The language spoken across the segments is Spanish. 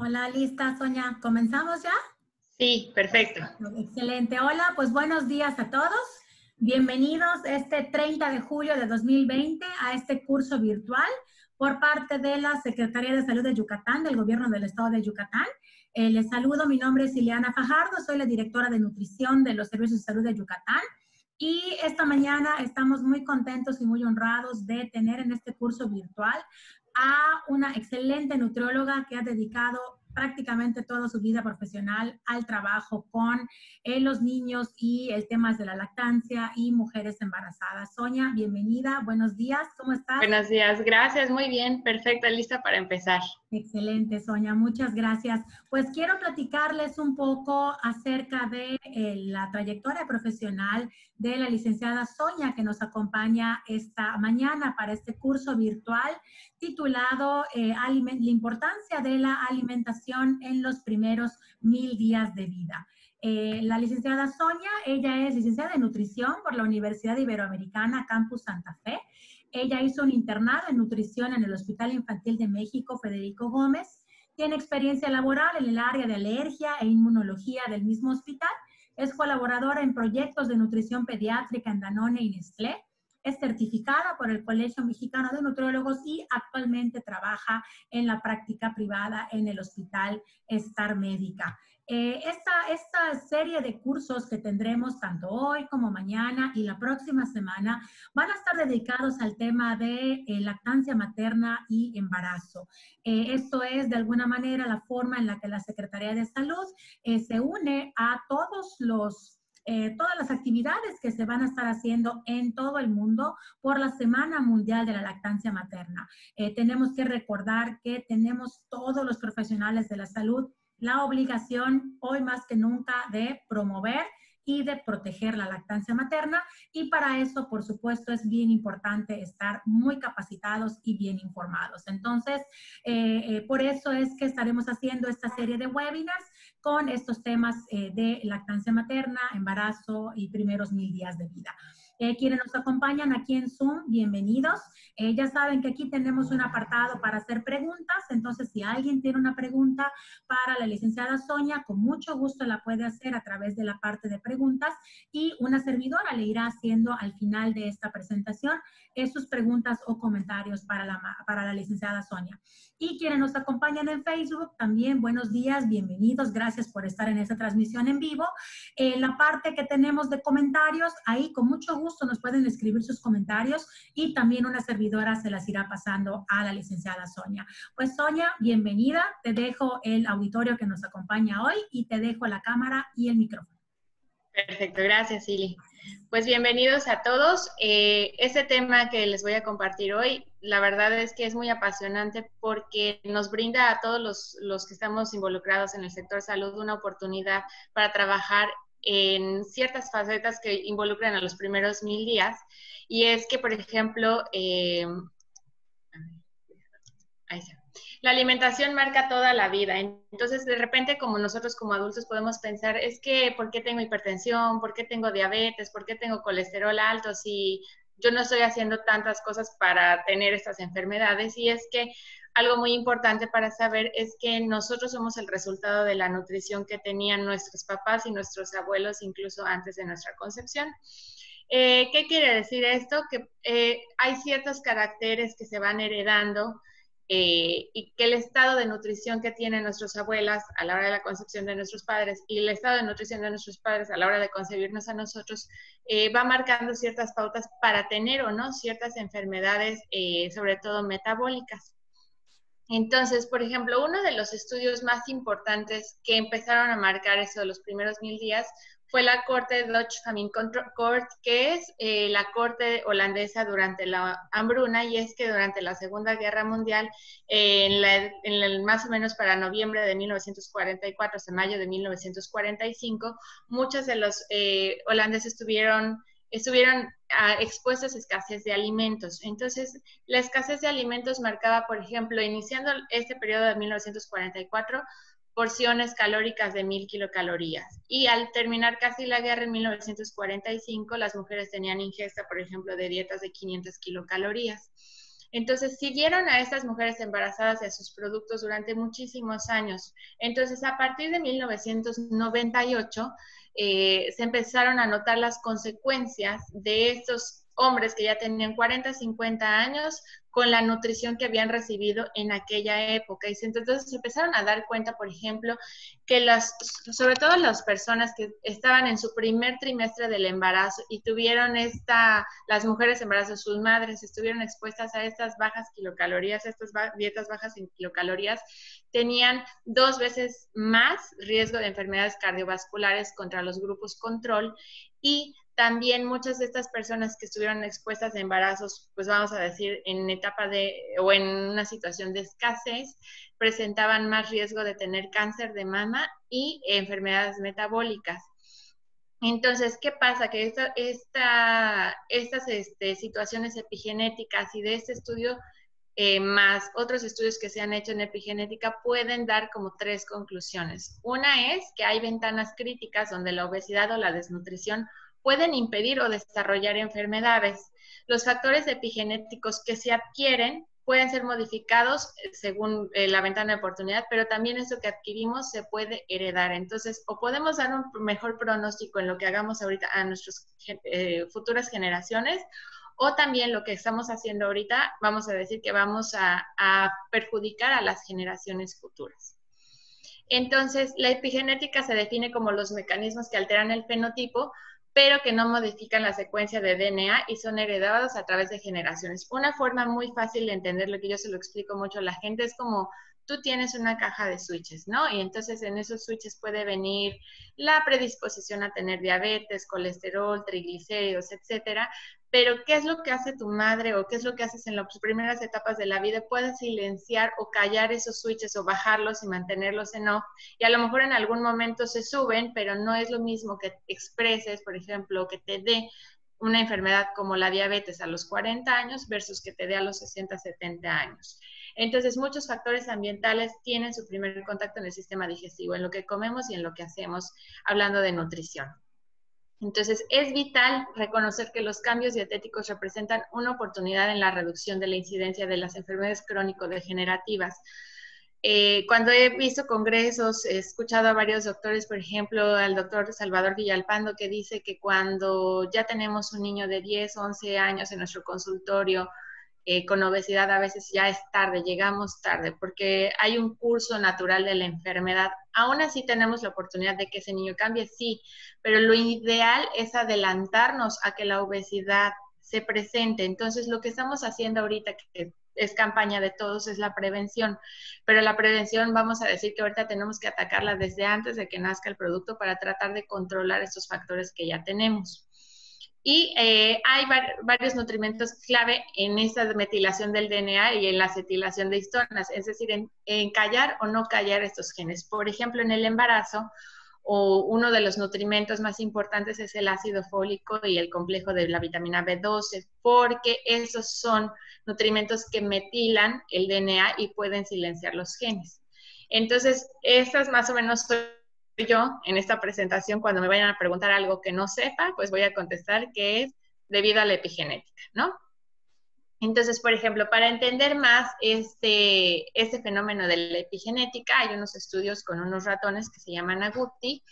Hola, lista, Sonia. ¿Comenzamos ya? Sí, perfecto. Excelente. Hola, pues buenos días a todos. Bienvenidos este 30 de julio de 2020 a este curso virtual por parte de la Secretaría de Salud de Yucatán, del Gobierno del Estado de Yucatán. Eh, les saludo, mi nombre es Ileana Fajardo, soy la directora de nutrición de los Servicios de Salud de Yucatán. Y esta mañana estamos muy contentos y muy honrados de tener en este curso virtual a una excelente nutrióloga que ha dedicado prácticamente toda su vida profesional al trabajo con eh, los niños y el tema de la lactancia y mujeres embarazadas. Sonia, bienvenida, buenos días, ¿cómo estás? Buenos días, gracias, muy bien, perfecta, lista para empezar. Excelente, Sonia, muchas gracias. Pues quiero platicarles un poco acerca de eh, la trayectoria profesional de la licenciada Sonia que nos acompaña esta mañana para este curso virtual titulado eh, La importancia de la alimentación en los primeros mil días de vida. Eh, la licenciada Sonia, ella es licenciada en nutrición por la Universidad Iberoamericana Campus Santa Fe. Ella hizo un internado en nutrición en el Hospital Infantil de México Federico Gómez. Tiene experiencia laboral en el área de alergia e inmunología del mismo hospital es colaboradora en proyectos de nutrición pediátrica en Danone y Nestlé. Es certificada por el Colegio Mexicano de Nutriólogos y actualmente trabaja en la práctica privada en el Hospital Star Médica. Eh, esta, esta serie de cursos que tendremos tanto hoy como mañana y la próxima semana van a estar dedicados al tema de eh, lactancia materna y embarazo. Eh, esto es de alguna manera la forma en la que la Secretaría de Salud se une a todos los todas las actividades que se van a estar haciendo en todo el mundo por la Semana Mundial de la Lactancia Materna. tenemos que recordar que tenemos todos los profesionales de la salud la obligación hoy más que nunca de promover y de proteger la lactancia materna. Y para eso, por supuesto, es bien importante estar muy capacitados y bien informados. Entonces, eh, eh, por eso es que estaremos haciendo esta serie de webinars con estos temas eh, de lactancia materna, embarazo y primeros mil días de vida. Eh, quienes nos acompañan aquí en Zoom, bienvenidos. Eh, ya saben que aquí tenemos un apartado para hacer preguntas, entonces si alguien tiene una pregunta para la licenciada Sonia, con mucho gusto la puede hacer a través de la parte de preguntas y una servidora le irá haciendo al final de esta presentación eh, sus preguntas o comentarios para la, para la licenciada Sonia. Y quienes nos acompañan en Facebook, también buenos días, bienvenidos, gracias por estar en esta transmisión en vivo. En la parte que tenemos de comentarios, ahí con mucho gusto nos pueden escribir sus comentarios y también una servidora se las irá pasando a la licenciada Sonia. Pues Sonia, bienvenida, te dejo el auditorio que nos acompaña hoy y te dejo la cámara y el micrófono. Perfecto, gracias, Silly. Pues bienvenidos a todos. Eh, este tema que les voy a compartir hoy, la verdad es que es muy apasionante porque nos brinda a todos los, los que estamos involucrados en el sector salud una oportunidad para trabajar en ciertas facetas que involucran a los primeros mil días. Y es que, por ejemplo, eh, ahí está la alimentación marca toda la vida. Entonces, de repente, como nosotros como adultos podemos pensar, es que, ¿por qué tengo hipertensión? ¿Por qué tengo diabetes? ¿Por qué tengo colesterol alto? Si yo no estoy haciendo tantas cosas para tener estas enfermedades. Y es que algo muy importante para saber es que nosotros somos el resultado de la nutrición que tenían nuestros papás y nuestros abuelos incluso antes de nuestra concepción. Eh, ¿Qué quiere decir esto? Que eh, hay ciertos caracteres que se van heredando eh, y que el estado de nutrición que tienen nuestras abuelas a la hora de la concepción de nuestros padres y el estado de nutrición de nuestros padres a la hora de concebirnos a nosotros va marcando ciertas pautas para tener o no ciertas enfermedades, sobre todo metabólicas. Entonces, por ejemplo, uno de los estudios más importantes que empezaron a marcar eso de los primeros mil días fue la corte Dutch Famine Court, que es eh, la corte holandesa durante la hambruna, y es que durante la Segunda Guerra Mundial, en, el, más o menos para noviembre de 1944 hasta mayo de 1945, muchos de los eh, holandeses estuvieron estuvieron ah, expuestos a escasez de alimentos. Entonces, la escasez de alimentos marcaba, por ejemplo, iniciando este periodo de 1944, porciones calóricas de mil kilocalorías. Y al terminar casi la guerra en 1945, las mujeres tenían ingesta, por ejemplo, de dietas de 500 kilocalorías. Entonces, siguieron a estas mujeres embarazadas a sus productos durante muchísimos años. Entonces, a partir de 1998, eh, se empezaron a notar las consecuencias de estos hombres que ya tenían 40, 50 años con la nutrición que habían recibido en aquella época. Y entonces se empezaron a dar cuenta, por ejemplo, que las, sobre todo las personas que estaban en su primer trimestre del embarazo y tuvieron esta, las mujeres embarazadas, sus madres estuvieron expuestas a estas bajas kilocalorías, estas dietas bajas en kilocalorías, tenían dos veces más riesgo de enfermedades cardiovasculares contra los grupos control y también muchas de estas personas que estuvieron expuestas a embarazos, pues vamos a decir, en etapa de o en una situación de escasez, presentaban más riesgo de tener cáncer de mama y enfermedades metabólicas. Entonces, ¿qué pasa? Que esta, estas este, situaciones epigenéticas y de este estudio, eh, más otros estudios que se han hecho en epigenética, pueden dar como tres conclusiones. Una es que hay ventanas críticas donde la obesidad o la desnutrición pueden impedir o desarrollar enfermedades. Los factores epigenéticos que se adquieren pueden ser modificados eh, según eh, la ventana de oportunidad, pero también eso que adquirimos se puede heredar. Entonces, o podemos dar un mejor pronóstico en lo que hagamos ahorita a nuestras eh, futuras generaciones, o también lo que estamos haciendo ahorita, vamos a decir que vamos a, a perjudicar a las generaciones futuras. Entonces, la epigenética se define como los mecanismos que alteran el fenotipo pero que no modifican la secuencia de DNA y son heredados a través de generaciones. Una forma muy fácil de entender lo que yo se lo explico mucho a la gente es como tú tienes una caja de switches, ¿no? Y entonces en esos switches puede venir la predisposición a tener diabetes, colesterol, triglicéridos, etcétera, pero ¿qué es lo que hace tu madre o qué es lo que haces en las primeras etapas de la vida? Puedes silenciar o callar esos switches o bajarlos y mantenerlos en off. Y a lo mejor en algún momento se suben, pero no es lo mismo que expreses, por ejemplo, que te dé una enfermedad como la diabetes a los 40 años versus que te dé a los 60, 70 años. Entonces, muchos factores ambientales tienen su primer contacto en el sistema digestivo, en lo que comemos y en lo que hacemos, hablando de nutrición. Entonces, es vital reconocer que los cambios dietéticos representan una oportunidad en la reducción de la incidencia de las enfermedades crónico-degenerativas. Eh, cuando he visto congresos, he escuchado a varios doctores, por ejemplo, al doctor Salvador Villalpando, que dice que cuando ya tenemos un niño de 10, 11 años en nuestro consultorio, eh, con obesidad a veces ya es tarde, llegamos tarde, porque hay un curso natural de la enfermedad. Aún así tenemos la oportunidad de que ese niño cambie, sí, pero lo ideal es adelantarnos a que la obesidad se presente. Entonces, lo que estamos haciendo ahorita, que es campaña de todos, es la prevención. Pero la prevención, vamos a decir que ahorita tenemos que atacarla desde antes de que nazca el producto para tratar de controlar estos factores que ya tenemos. Y eh, hay varios nutrimentos clave en esa metilación del DNA y en la acetilación de histonas, es decir, en, callar o no callar estos genes. Por ejemplo, en el embarazo, o uno de los nutrimentos más importantes es el ácido fólico y el complejo de la vitamina B12, porque esos son nutrimentos que metilan el DNA y pueden silenciar los genes. Entonces, estas más o menos son yo en esta presentación, cuando me vayan a preguntar algo que no sepa, pues voy a contestar que es debido a la epigenética, ¿no? Entonces, por ejemplo, para entender más este, este fenómeno de la epigenética, hay unos estudios con unos ratones que se llaman agouti,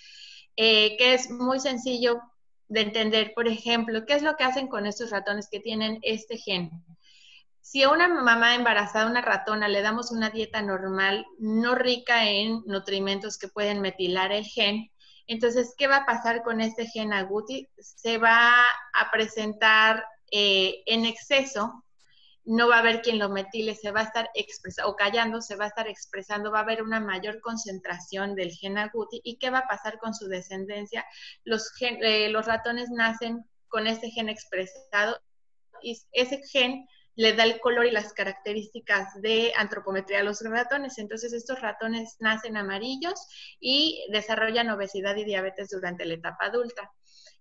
eh, que es muy sencillo de entender, por ejemplo, qué es lo que hacen con estos ratones que tienen este gen. Si a una mamá embarazada, una ratona, le damos una dieta normal, no rica en nutrimentos que pueden metilar el gen, entonces, ¿qué va a pasar con este gen agouti? Se va a presentar eh, en exceso, no va a haber quien lo metile, se va a estar expresando, o callando, se va a estar expresando, va a haber una mayor concentración del gen agouti. ¿Y qué va a pasar con su descendencia? Los, eh, los ratones nacen con este gen expresado y ese gen le da el color y las características de antropometría a los ratones. Entonces estos ratones nacen amarillos y desarrollan obesidad y diabetes durante la etapa adulta.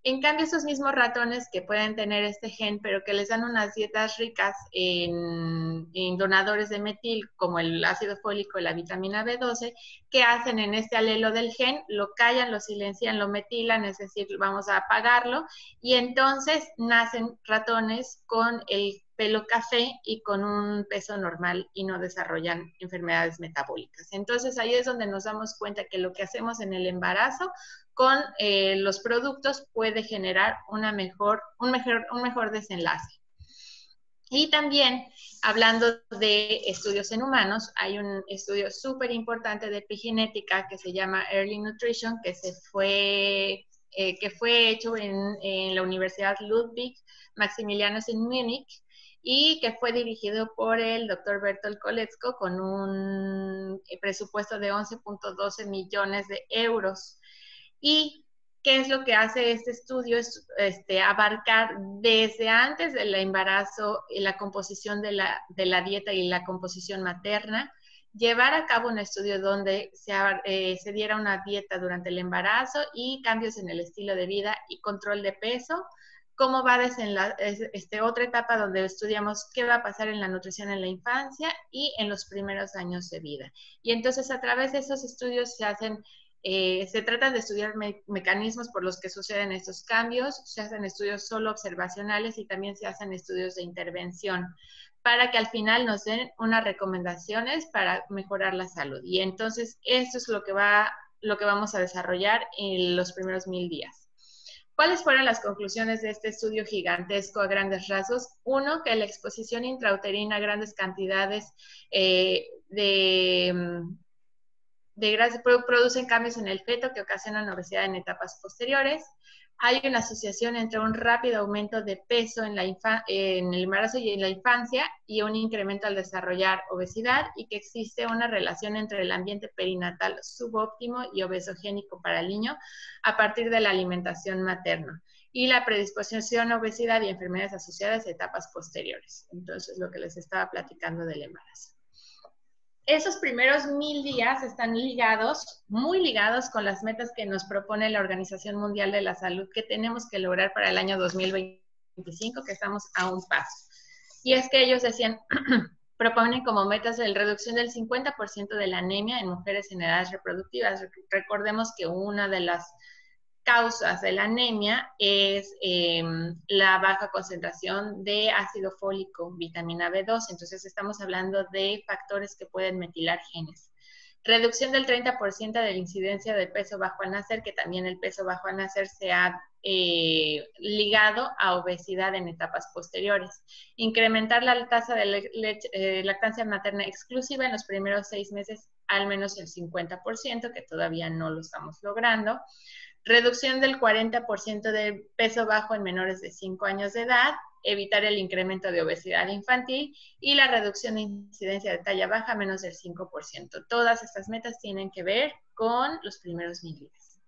En cambio, esos mismos ratones que pueden tener este gen, pero que les dan unas dietas ricas en, donadores de metil, como el ácido fólico y la vitamina B12, ¿qué hacen en este alelo del gen? Lo callan, lo silencian, lo metilan, es decir, vamos a apagarlo, y entonces nacen ratones con el pelo café y con un peso normal y no desarrollan enfermedades metabólicas. Entonces ahí es donde nos damos cuenta que lo que hacemos en el embarazo con eh, los productos puede generar una mejor, un, mejor, un mejor desenlace. Y también, hablando de estudios en humanos, hay un estudio súper importante de epigenética que se llama Early Nutrition, que, se fue, eh, que fue hecho en, en, la Universidad Ludwig Maximilianus en Múnich y que fue dirigido por el doctor Bertolt Koletzko con un presupuesto de 11.12 millones de euros. Y ¿Qué es lo que hace este estudio? Es este, abarcar desde antes del embarazo la composición de la, de la, dieta y la composición materna, llevar a cabo un estudio donde se, eh, se diera una dieta durante el embarazo y cambios en el estilo de vida y control de peso, cómo va a este, otra etapa donde estudiamos qué va a pasar en la nutrición en la infancia y en los primeros años de vida. Y entonces a través de esos estudios se hacen eh, se trata de estudiar mecanismos por los que suceden estos cambios, se hacen estudios solo observacionales y también se hacen estudios de intervención para que al final nos den unas recomendaciones para mejorar la salud. Y entonces esto es lo que, va, lo que vamos a desarrollar en los primeros mil días. ¿Cuáles fueron las conclusiones de este estudio gigantesco a grandes rasgos? Uno, que la exposición intrauterina a grandes cantidades eh, de mm, de grasa producen cambios en el feto que ocasionan obesidad en etapas posteriores. Hay una asociación entre un rápido aumento de peso en, la en el embarazo y en la infancia y un incremento al desarrollar obesidad y que existe una relación entre el ambiente perinatal subóptimo y obesogénico para el niño a partir de la alimentación materna y la predisposición a obesidad y enfermedades asociadas a etapas posteriores. Entonces, lo que les estaba platicando del embarazo esos primeros mil días están ligados, muy ligados con las metas que nos propone la Organización Mundial de la Salud que tenemos que lograr para el año 2025, que estamos a un paso. Y es que ellos decían, proponen como metas la reducción del 50% de la anemia en mujeres en edades reproductivas. Recordemos que una de las causas de la anemia es em, la baja concentración de ácido fólico, vitamina B2. Entonces estamos hablando de factores que pueden metilar genes. Reducción del 30% de la incidencia de peso bajo al nacer, que también el peso bajo al nacer se ha eh, ligado a obesidad en etapas posteriores. Incrementar la tasa de eh, lactancia materna exclusiva en los primeros seis meses al menos el 50%, que todavía no lo estamos logrando reducción del 40% de peso bajo en menores de 5 años de edad, evitar el incremento de obesidad infantil y la reducción de incidencia de talla baja menos del 5%. Todas estas metas tienen que ver con los primeros mil días.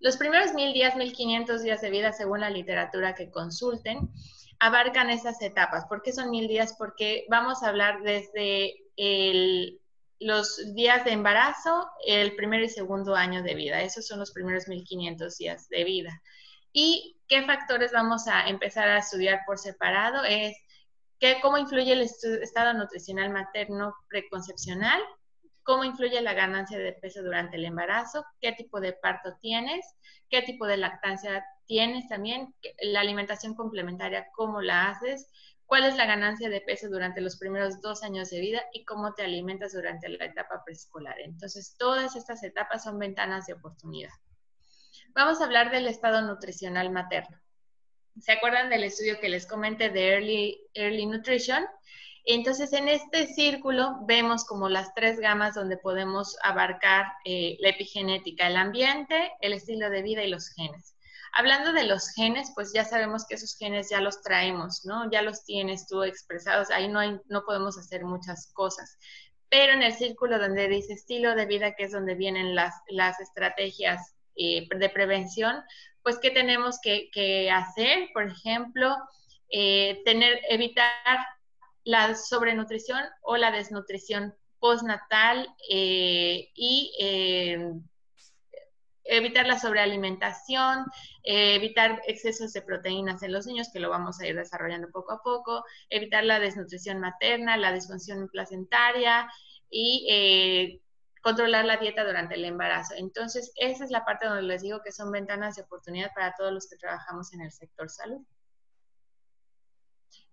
Los primeros mil días, 1500 días de vida, según la literatura que consulten, abarcan esas etapas. ¿Por qué son mil días? Porque vamos a hablar desde el los días de embarazo, el primer y segundo año de vida. Esos son los primeros 1500 días de vida. ¿Y qué factores vamos a empezar a estudiar por separado? Es que, cómo influye el estado nutricional materno preconcepcional, cómo influye la ganancia de peso durante el embarazo, qué tipo de parto tienes, qué tipo de lactancia tienes también, la alimentación complementaria, cómo la haces, cuál es la ganancia de peso durante los primeros dos años de vida y cómo te alimentas durante la etapa preescolar. Entonces, todas estas etapas son ventanas de oportunidad. Vamos a hablar del estado nutricional materno. ¿Se acuerdan del estudio que les comenté de Early, Early Nutrition? Entonces, en este círculo vemos como las tres gamas donde podemos abarcar eh, la epigenética, el ambiente, el estilo de vida y los genes. Hablando de los genes, pues ya sabemos que esos genes ya los traemos, ¿no? Ya los tienes tú expresados, ahí no, hay, no podemos hacer muchas cosas. Pero en el círculo donde dice estilo de vida, que es donde vienen las, las estrategias eh, de prevención, pues ¿qué tenemos que, hacer? Por ejemplo, eh, tener, evitar la sobrenutrición o la desnutrición postnatal eh, y evitar la sobrealimentación, eh, evitar excesos de proteínas en los niños, que lo vamos a ir desarrollando poco a poco, evitar la desnutrición materna, la disfunción placentaria y eh, controlar la dieta durante el embarazo. Entonces, esa es la parte donde les digo que son ventanas de oportunidad para todos los que trabajamos en el sector salud.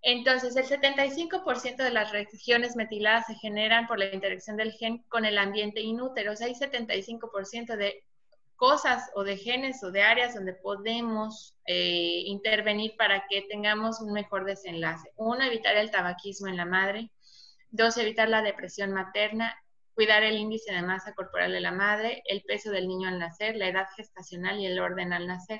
Entonces, el 75% de las regiones metiladas se generan por la interacción del gen con el ambiente inútero. O sea, hay 75% de cosas o de genes o de áreas donde podemos eh, intervenir para que tengamos un mejor desenlace. Uno, evitar el tabaquismo en la madre. Dos, evitar la depresión materna. Cuidar el índice de masa corporal de la madre, el peso del niño al nacer, la edad gestacional y el orden al nacer.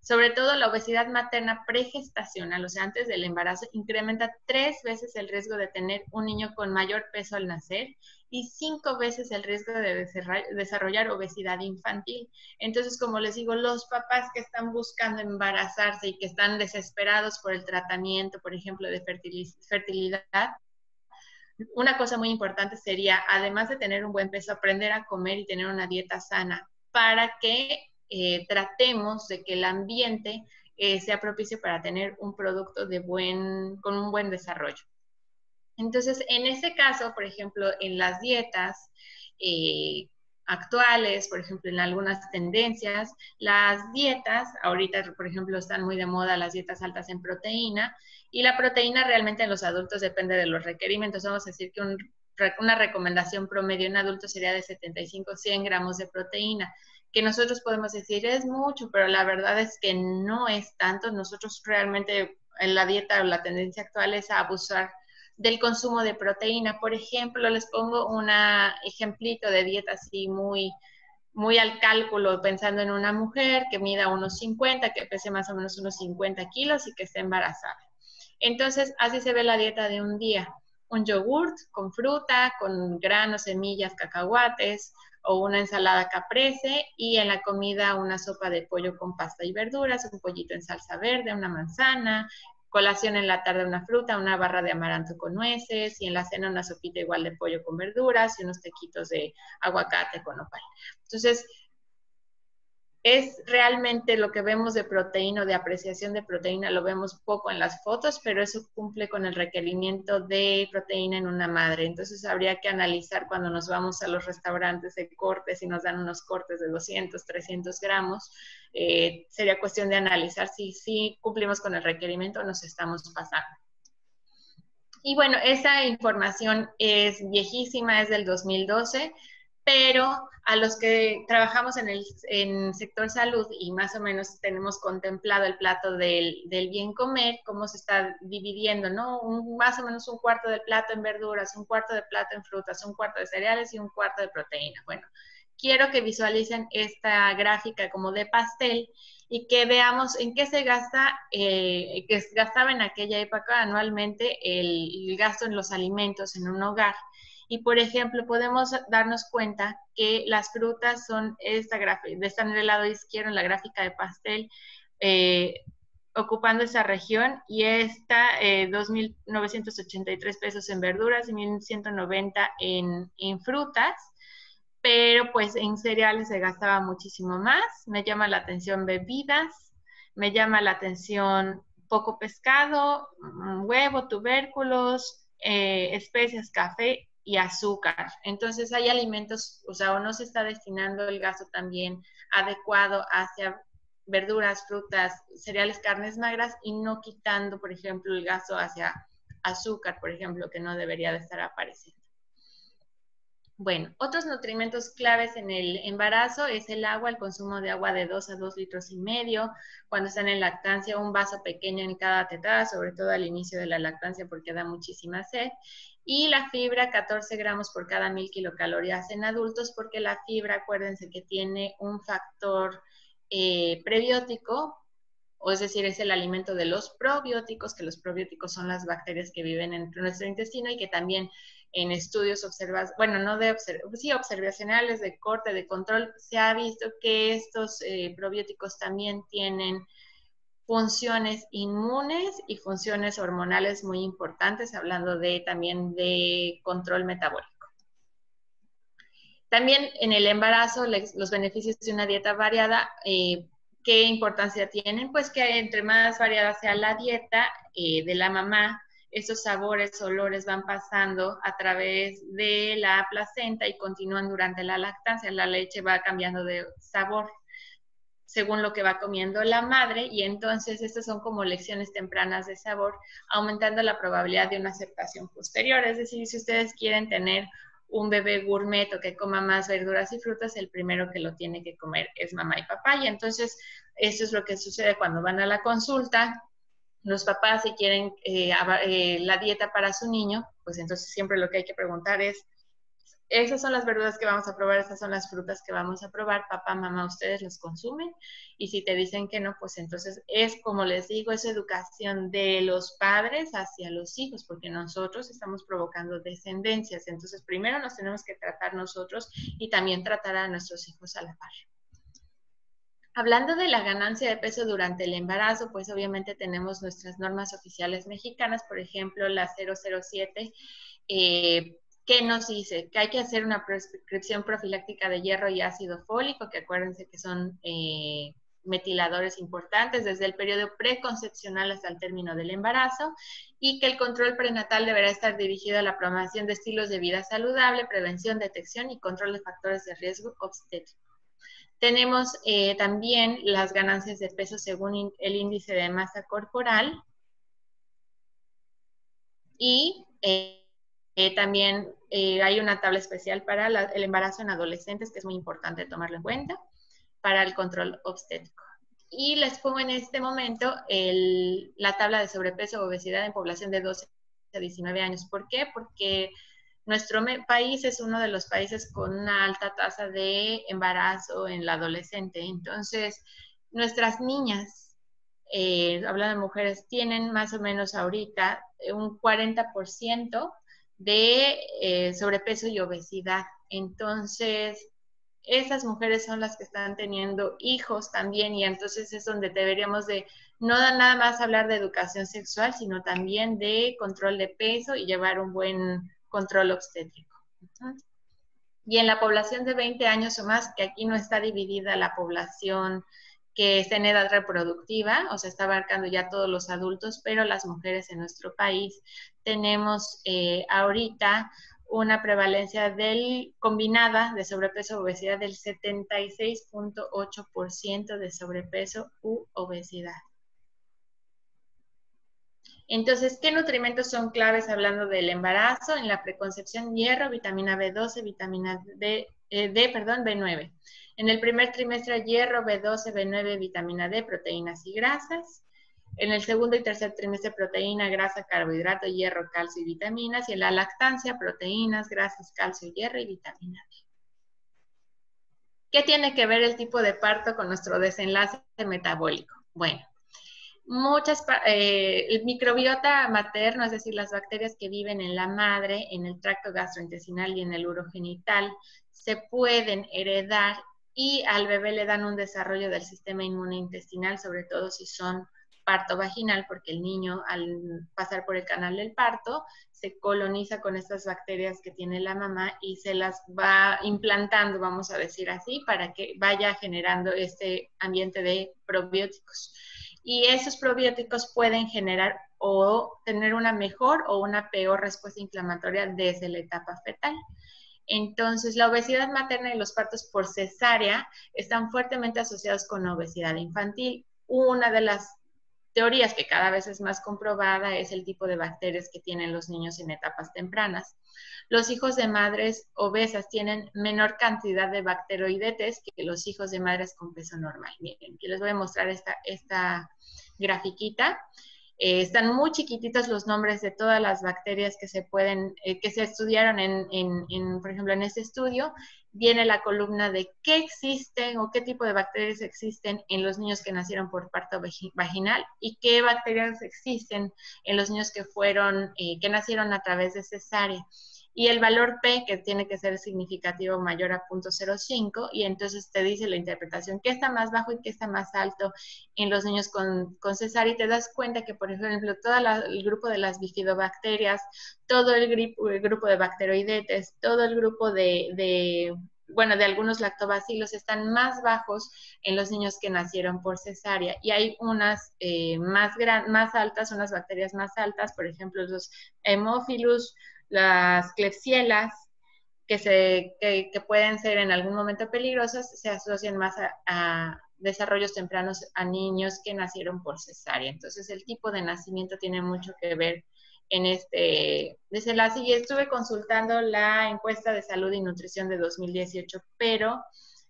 Sobre todo la obesidad materna pregestacional, o sea, antes del embarazo, incrementa tres veces el riesgo de tener un niño con mayor peso al nacer y cinco veces el riesgo de desarrollar obesidad infantil. Entonces, como les digo, los papás que están buscando embarazarse y que están desesperados por el tratamiento, por ejemplo, de fertilidad, una cosa muy importante sería, además de tener un buen peso, aprender a comer y tener una dieta sana para que eh, tratemos de que el ambiente eh, sea propicio para tener un producto de buen, con un buen desarrollo. Entonces, en ese caso, por ejemplo, en las dietas eh, actuales, por ejemplo, en algunas tendencias, las dietas, ahorita, por ejemplo, están muy de moda las dietas altas en proteína, y la proteína realmente en los adultos depende de los requerimientos. Vamos a decir que una recomendación promedio en adultos sería de 75-100 gramos de proteína que nosotros podemos decir es mucho, pero la verdad es que no es tanto. Nosotros realmente en la dieta o la tendencia actual es a abusar del consumo de proteína. Por ejemplo, les pongo un ejemplito de dieta así muy, muy al cálculo, pensando en una mujer que mida unos 50, que pese más o menos unos 50 kilos y que esté embarazada. Entonces, así se ve la dieta de un día. Un yogurt con fruta, con granos, semillas, cacahuates, o una ensalada caprese y en la comida una sopa de pollo con pasta y verduras, un pollito en salsa verde, una manzana, colación en la tarde una fruta, una barra de amaranto con nueces y en la cena una sopita igual de pollo con verduras y unos tequitos de aguacate con opal. Entonces, es realmente lo que vemos de proteína o de apreciación de proteína, lo vemos poco en las fotos, pero eso cumple con el requerimiento de proteína en una madre. Entonces habría que analizar cuando nos vamos a los restaurantes de cortes y nos dan unos cortes de 200, 300 gramos, eh, sería cuestión de analizar si sí cumplimos con el requerimiento o nos estamos pasando. Y bueno, esa información es viejísima, es del 2012 pero a los que trabajamos en el sector salud y más o menos tenemos contemplado el plato del, bien comer, cómo se está dividiendo, ¿no? más o menos un cuarto de plato en verduras, un cuarto de plato en frutas, un cuarto de cereales y un cuarto de proteína. Bueno, quiero que visualicen esta gráfica como de pastel y que veamos en qué se gasta, eh, que se gastaba en aquella época anualmente el gasto en los alimentos en un hogar. Y, por ejemplo, podemos darnos cuenta que las frutas son esta gráfica, están en el lado izquierdo, en la gráfica de pastel, eh, ocupando esa región y está eh, 2.983 pesos en verduras y 1.190 en, en frutas, pero pues en cereales se gastaba muchísimo más. Me llama la atención bebidas, me llama la atención poco pescado, mm, huevo, tubérculos, eh, especias, café y azúcar. Entonces hay alimentos, o sea, o no se está destinando el gasto también adecuado hacia verduras, frutas, cereales, carnes magras y no quitando, por ejemplo, el gasto hacia azúcar, por ejemplo, que no debería de estar apareciendo. Bueno, otros nutrimentos claves en el embarazo es el agua, el consumo de agua de 2 a 2 litros y medio. Cuando están en lactancia, un vaso pequeño en cada tetada, sobre todo al inicio de la lactancia porque da muchísima sed y la fibra 14 gramos por cada mil kilocalorías en adultos, porque la fibra, acuérdense que tiene un factor eh, prebiótico, o es decir, es el alimento de los probióticos, que los probióticos son las bacterias que viven en nuestro intestino y que también en estudios observas, bueno, no de sí, observacionales de corte, de control, se ha visto que estos eh, probióticos también tienen funciones inmunes y funciones hormonales muy importantes, hablando de también de control metabólico. También en el embarazo, los beneficios de una dieta variada, eh, ¿qué importancia tienen? Pues que entre más variada sea la dieta eh, de la mamá, esos sabores, olores van pasando a través de la placenta y continúan durante la lactancia. La leche va cambiando de sabor según lo que va comiendo la madre y entonces estas son como lecciones tempranas de sabor, aumentando la probabilidad de una aceptación posterior. Es decir, si ustedes quieren tener un bebé gourmet o que coma más verduras y frutas, el primero que lo tiene que comer es mamá y papá. Y entonces eso es lo que sucede cuando van a la consulta. Los papás si quieren eh, eh, la dieta para su niño, pues entonces siempre lo que hay que preguntar es, esas son las verduras que vamos a probar, esas son las frutas que vamos a probar, papá, mamá, ustedes los consumen y si te dicen que no, pues entonces es como les digo, es educación de los padres hacia los hijos, porque nosotros estamos provocando descendencias, entonces primero nos tenemos que tratar nosotros y también tratar a nuestros hijos a la par. Hablando de la ganancia de peso durante el embarazo, pues obviamente tenemos nuestras normas oficiales mexicanas, por ejemplo, la 007. Eh, ¿Qué nos dice? Que hay que hacer una prescripción profiláctica de hierro y ácido fólico, que acuérdense que son eh, metiladores importantes desde el periodo preconcepcional hasta el término del embarazo, y que el control prenatal deberá estar dirigido a la promoción de estilos de vida saludable, prevención, detección y control de factores de riesgo obstétrico. Tenemos eh, también las ganancias de peso según el índice de masa corporal y eh, eh, también eh, hay una tabla especial para el embarazo en adolescentes, que es muy importante tomarlo en cuenta, para el control obstétrico. Y les pongo en este momento la tabla de sobrepeso o obesidad en población de 12 a 19 años. ¿Por qué? Porque nuestro país es uno de los países con una alta tasa de embarazo en la adolescente. Entonces, nuestras niñas, eh, hablando de mujeres, tienen más o menos ahorita un 40% de eh, sobrepeso y obesidad. Entonces, esas mujeres son las que están teniendo hijos también y entonces es donde deberíamos de no nada más hablar de educación sexual, sino también de control de peso y llevar un buen control obstétrico. Y en la población de 20 años o más, que aquí no está dividida la población que está en edad reproductiva, o sea, está abarcando ya todos los adultos, pero las mujeres en nuestro país tenemos eh, ahorita una prevalencia del combinada de sobrepeso obesidad del 76.8% de sobrepeso u obesidad. Entonces, ¿qué nutrimentos son claves hablando del embarazo? En la preconcepción, hierro, vitamina B12, vitamina D, eh, D perdón, B9. En el primer trimestre, hierro, B12, B9, vitamina D, proteínas y grasas. En el segundo y tercer trimestre, proteína, grasa, carbohidrato, hierro, calcio y vitaminas. Y en la lactancia, proteínas, grasas, calcio, hierro y vitamina D. ¿Qué tiene que ver el tipo de parto con nuestro desenlace metabólico? Bueno, muchas, eh, el microbiota materno, es decir, las bacterias que viven en la madre, en el tracto gastrointestinal y en el urogenital, se pueden heredar y al bebé le dan un desarrollo del sistema inmune intestinal, sobre todo si son parto vaginal, porque el niño al pasar por el canal del parto se coloniza con estas bacterias que tiene la mamá y se las va implantando, vamos a decir así, para que vaya generando este ambiente de probióticos. Y esos probióticos pueden generar o tener una mejor o una peor respuesta inflamatoria desde la etapa fetal. Entonces, la obesidad materna y los partos por cesárea están fuertemente asociados con obesidad infantil. Una de las teorías que cada vez es más comprobada es el tipo de bacterias que tienen los niños en etapas tempranas. Los hijos de madres obesas tienen menor cantidad de bacteroidetes que los hijos de madres con peso normal. Miren, aquí les voy a mostrar esta, esta grafiquita. Eh, están muy chiquititos los nombres de todas las bacterias que se pueden, eh, que se estudiaron en, en, por ejemplo, en este estudio. Viene la columna de qué existen o qué tipo de bacterias existen en los niños que nacieron por parto vaginal y qué bacterias existen en los niños que fueron, eh, que nacieron a través de cesárea y el valor P que tiene que ser significativo mayor a 0.05 y entonces te dice la interpretación qué está más bajo y qué está más alto en los niños con, con cesárea y te das cuenta que, por ejemplo, todo el grupo de las bifidobacterias, todo el, grupo de bacteroidetes, todo el grupo de, bueno, de algunos lactobacilos están más bajos en los niños que nacieron por cesárea. Y hay unas eh, más, más altas, unas bacterias más altas, por ejemplo, los hemófilos, las clepsielas, que, se, que, pueden ser en algún momento peligrosas, se asocian más a, desarrollos tempranos a niños que nacieron por cesárea. Entonces, el tipo de nacimiento tiene mucho que ver en este desenlace y estuve consultando la encuesta de salud y nutrición de 2018, pero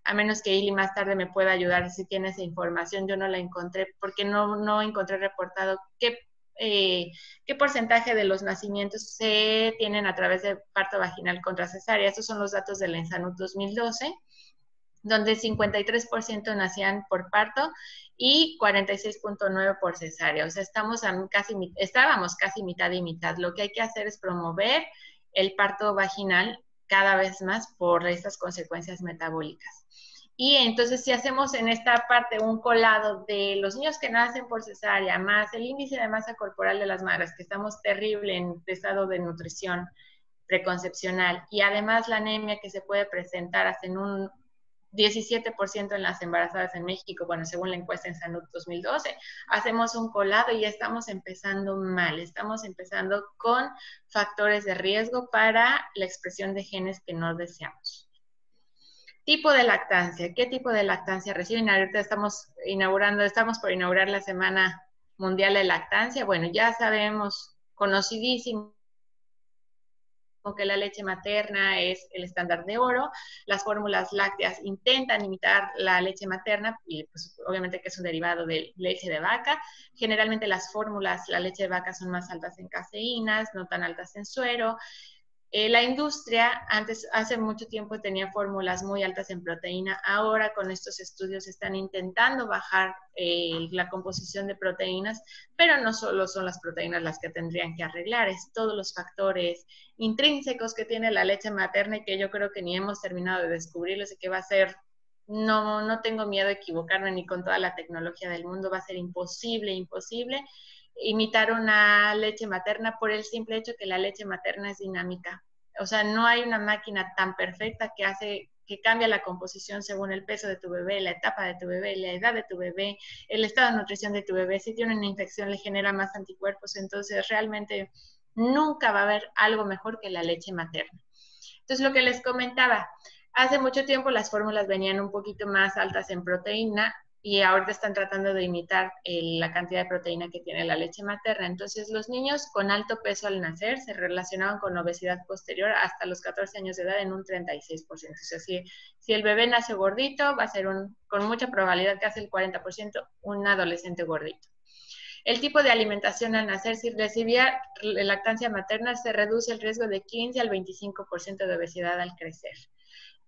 a menos que Ili más tarde me pueda ayudar si tiene esa información, yo no la encontré porque no, no encontré reportado qué, eh, qué porcentaje de los nacimientos se tienen a través de parto vaginal contra cesárea. Estos son los datos de la ENSANUD 2012 donde 53% nacían por parto y 46.9 por cesárea. O sea, estamos casi, estábamos casi mitad y mitad. Lo que hay que hacer es promover el parto vaginal cada vez más por estas consecuencias metabólicas. Y entonces si hacemos en esta parte un colado de los niños que nacen por cesárea, más el índice de masa corporal de las madres, que estamos terrible en estado de nutrición preconcepcional, y además la anemia que se puede presentar hasta en un 17% en las embarazadas en México, bueno, según la encuesta en Salud 2012. Hacemos un colado y ya estamos empezando mal, estamos empezando con factores de riesgo para la expresión de genes que no deseamos. Tipo de lactancia, ¿qué tipo de lactancia reciben? Ahorita estamos inaugurando, estamos por inaugurar la Semana Mundial de Lactancia. Bueno, ya sabemos, conocidísimo que la leche materna es el estándar de oro. Las fórmulas lácteas intentan imitar la leche materna, y pues obviamente que es un derivado de leche de vaca. Generalmente las fórmulas, la leche de vaca son más altas en caseínas, no tan altas en suero. Eh, la industria antes, hace mucho tiempo tenía fórmulas muy altas en proteína. Ahora con estos estudios están intentando bajar eh, la composición de proteínas, pero no solo son las proteínas las que tendrían que arreglar, es todos los factores intrínsecos que tiene la leche materna y que yo creo que ni hemos terminado de descubrirlos y que va a ser no, no tengo miedo de equivocarme ni con toda la tecnología del mundo, va a ser imposible, imposible imitar una leche materna por el simple hecho que la leche materna es dinámica. O sea, no hay una máquina tan perfecta que hace que cambia la composición según el peso de tu bebé, la etapa de tu bebé, la edad de tu bebé, el estado de nutrición de tu bebé. Si tiene una infección le genera más anticuerpos, entonces realmente nunca va a haber algo mejor que la leche materna. Entonces, lo que les comentaba, hace mucho tiempo las fórmulas venían un poquito más altas en proteína, y ahorita están tratando de imitar la cantidad de proteína que tiene la leche materna. Entonces, los niños con alto peso al nacer se relacionaban con obesidad posterior hasta los 14 años de edad en un 36%. O sea, si, si el bebé nace gordito, va a ser un, con mucha probabilidad casi el 40% un adolescente gordito. El tipo de alimentación al nacer, si recibía lactancia materna, se reduce el riesgo de 15 al 25% de obesidad al crecer.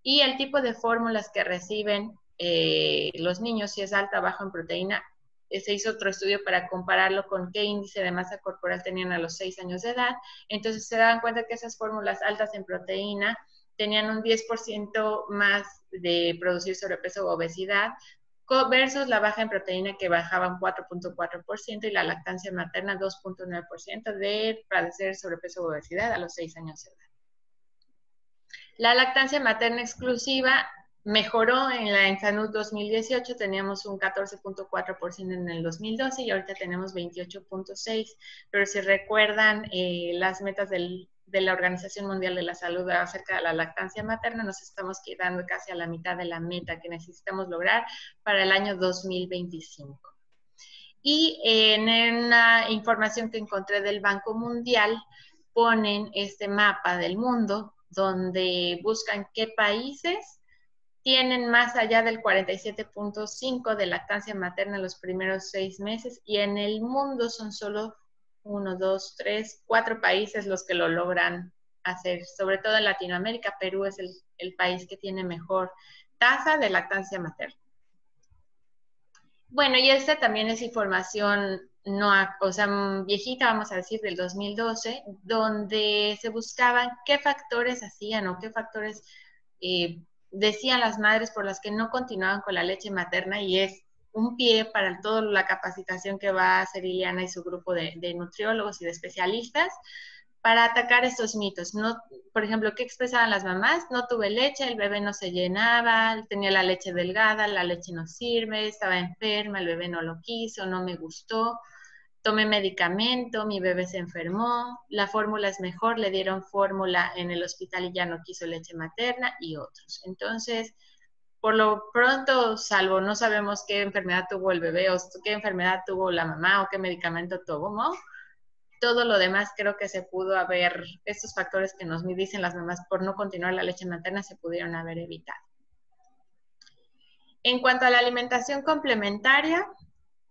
Y el tipo de fórmulas que reciben eh, los niños, si es alta o baja en proteína, eh, se hizo otro estudio para compararlo con qué índice de masa corporal tenían a los 6 años de edad. Entonces se daban cuenta que esas fórmulas altas en proteína tenían un 10% más de producir sobrepeso o obesidad versus la baja en proteína que bajaba un 4.4% y la lactancia materna 2.9% de padecer sobrepeso o obesidad a los 6 años de edad. La lactancia materna exclusiva mejoró en la Ensanud 2018, teníamos un 14.4% en el 2012 y ahorita tenemos 28.6%, pero si recuerdan eh, las metas de la Organización Mundial de la Salud acerca de la lactancia materna, nos estamos quedando casi a la mitad de la meta que necesitamos lograr para el año 2025. Y en una información que encontré del Banco Mundial, ponen este mapa del mundo donde buscan qué países tienen más allá del 47.5 de lactancia materna en los primeros seis meses y en el mundo son solo uno, dos, tres, cuatro países los que lo logran hacer. Sobre todo en Latinoamérica, Perú es el, país que tiene mejor tasa de lactancia materna. Bueno, y esta también es información no, o sea, viejita, vamos a decir, del 2012, donde se buscaban qué factores hacían o qué factores eh, decían las madres por las que no continuaban con la leche materna y es un pie para toda la capacitación que va a hacer Iliana y su grupo de, nutriólogos y de especialistas para atacar estos mitos. No, por ejemplo, ¿qué expresaban las mamás? No tuve leche, el bebé no se llenaba, tenía la leche delgada, la leche no sirve, estaba enferma, el bebé no lo quiso, no me gustó tomé medicamento, mi bebé se enfermó, la fórmula es mejor, le dieron fórmula en el hospital y ya no quiso leche materna y otros. Entonces, por lo pronto, salvo no sabemos qué enfermedad tuvo el bebé o qué enfermedad tuvo la mamá o qué medicamento tomó, todo lo demás creo que se pudo haber, estos factores que nos dicen las mamás por no continuar la leche materna se pudieron haber evitado. En cuanto a la alimentación complementaria,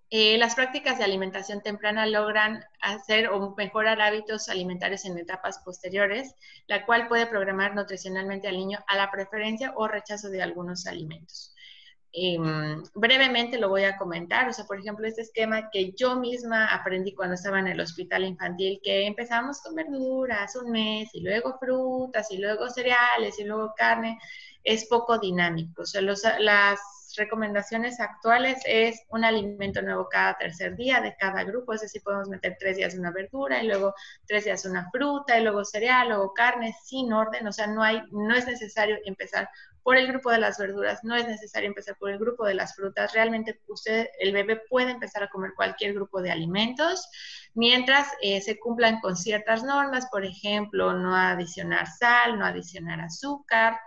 eh, las prácticas de alimentación temprana logran hacer o mejorar hábitos alimentarios en etapas posteriores, la cual puede programar nutricionalmente al niño a la preferencia o rechazo de algunos alimentos. Em, brevemente lo voy a comentar, o sea, por ejemplo, este esquema que yo misma aprendí cuando estaba en el hospital infantil, que empezamos con verduras un mes y luego frutas y luego cereales y luego carne, es poco dinámico. O sea, las recomendaciones actuales es un alimento nuevo cada tercer día de cada grupo, es decir, podemos meter tres días una verdura y luego tres días una fruta y luego cereal, luego carne, sin orden, o sea, no hay, no es necesario empezar por el grupo de las verduras, no es necesario empezar por el grupo de las frutas, realmente usted, el bebé puede empezar a comer cualquier grupo de alimentos mientras eh, se cumplan con ciertas normas, por ejemplo, no adicionar sal, no adicionar azúcar,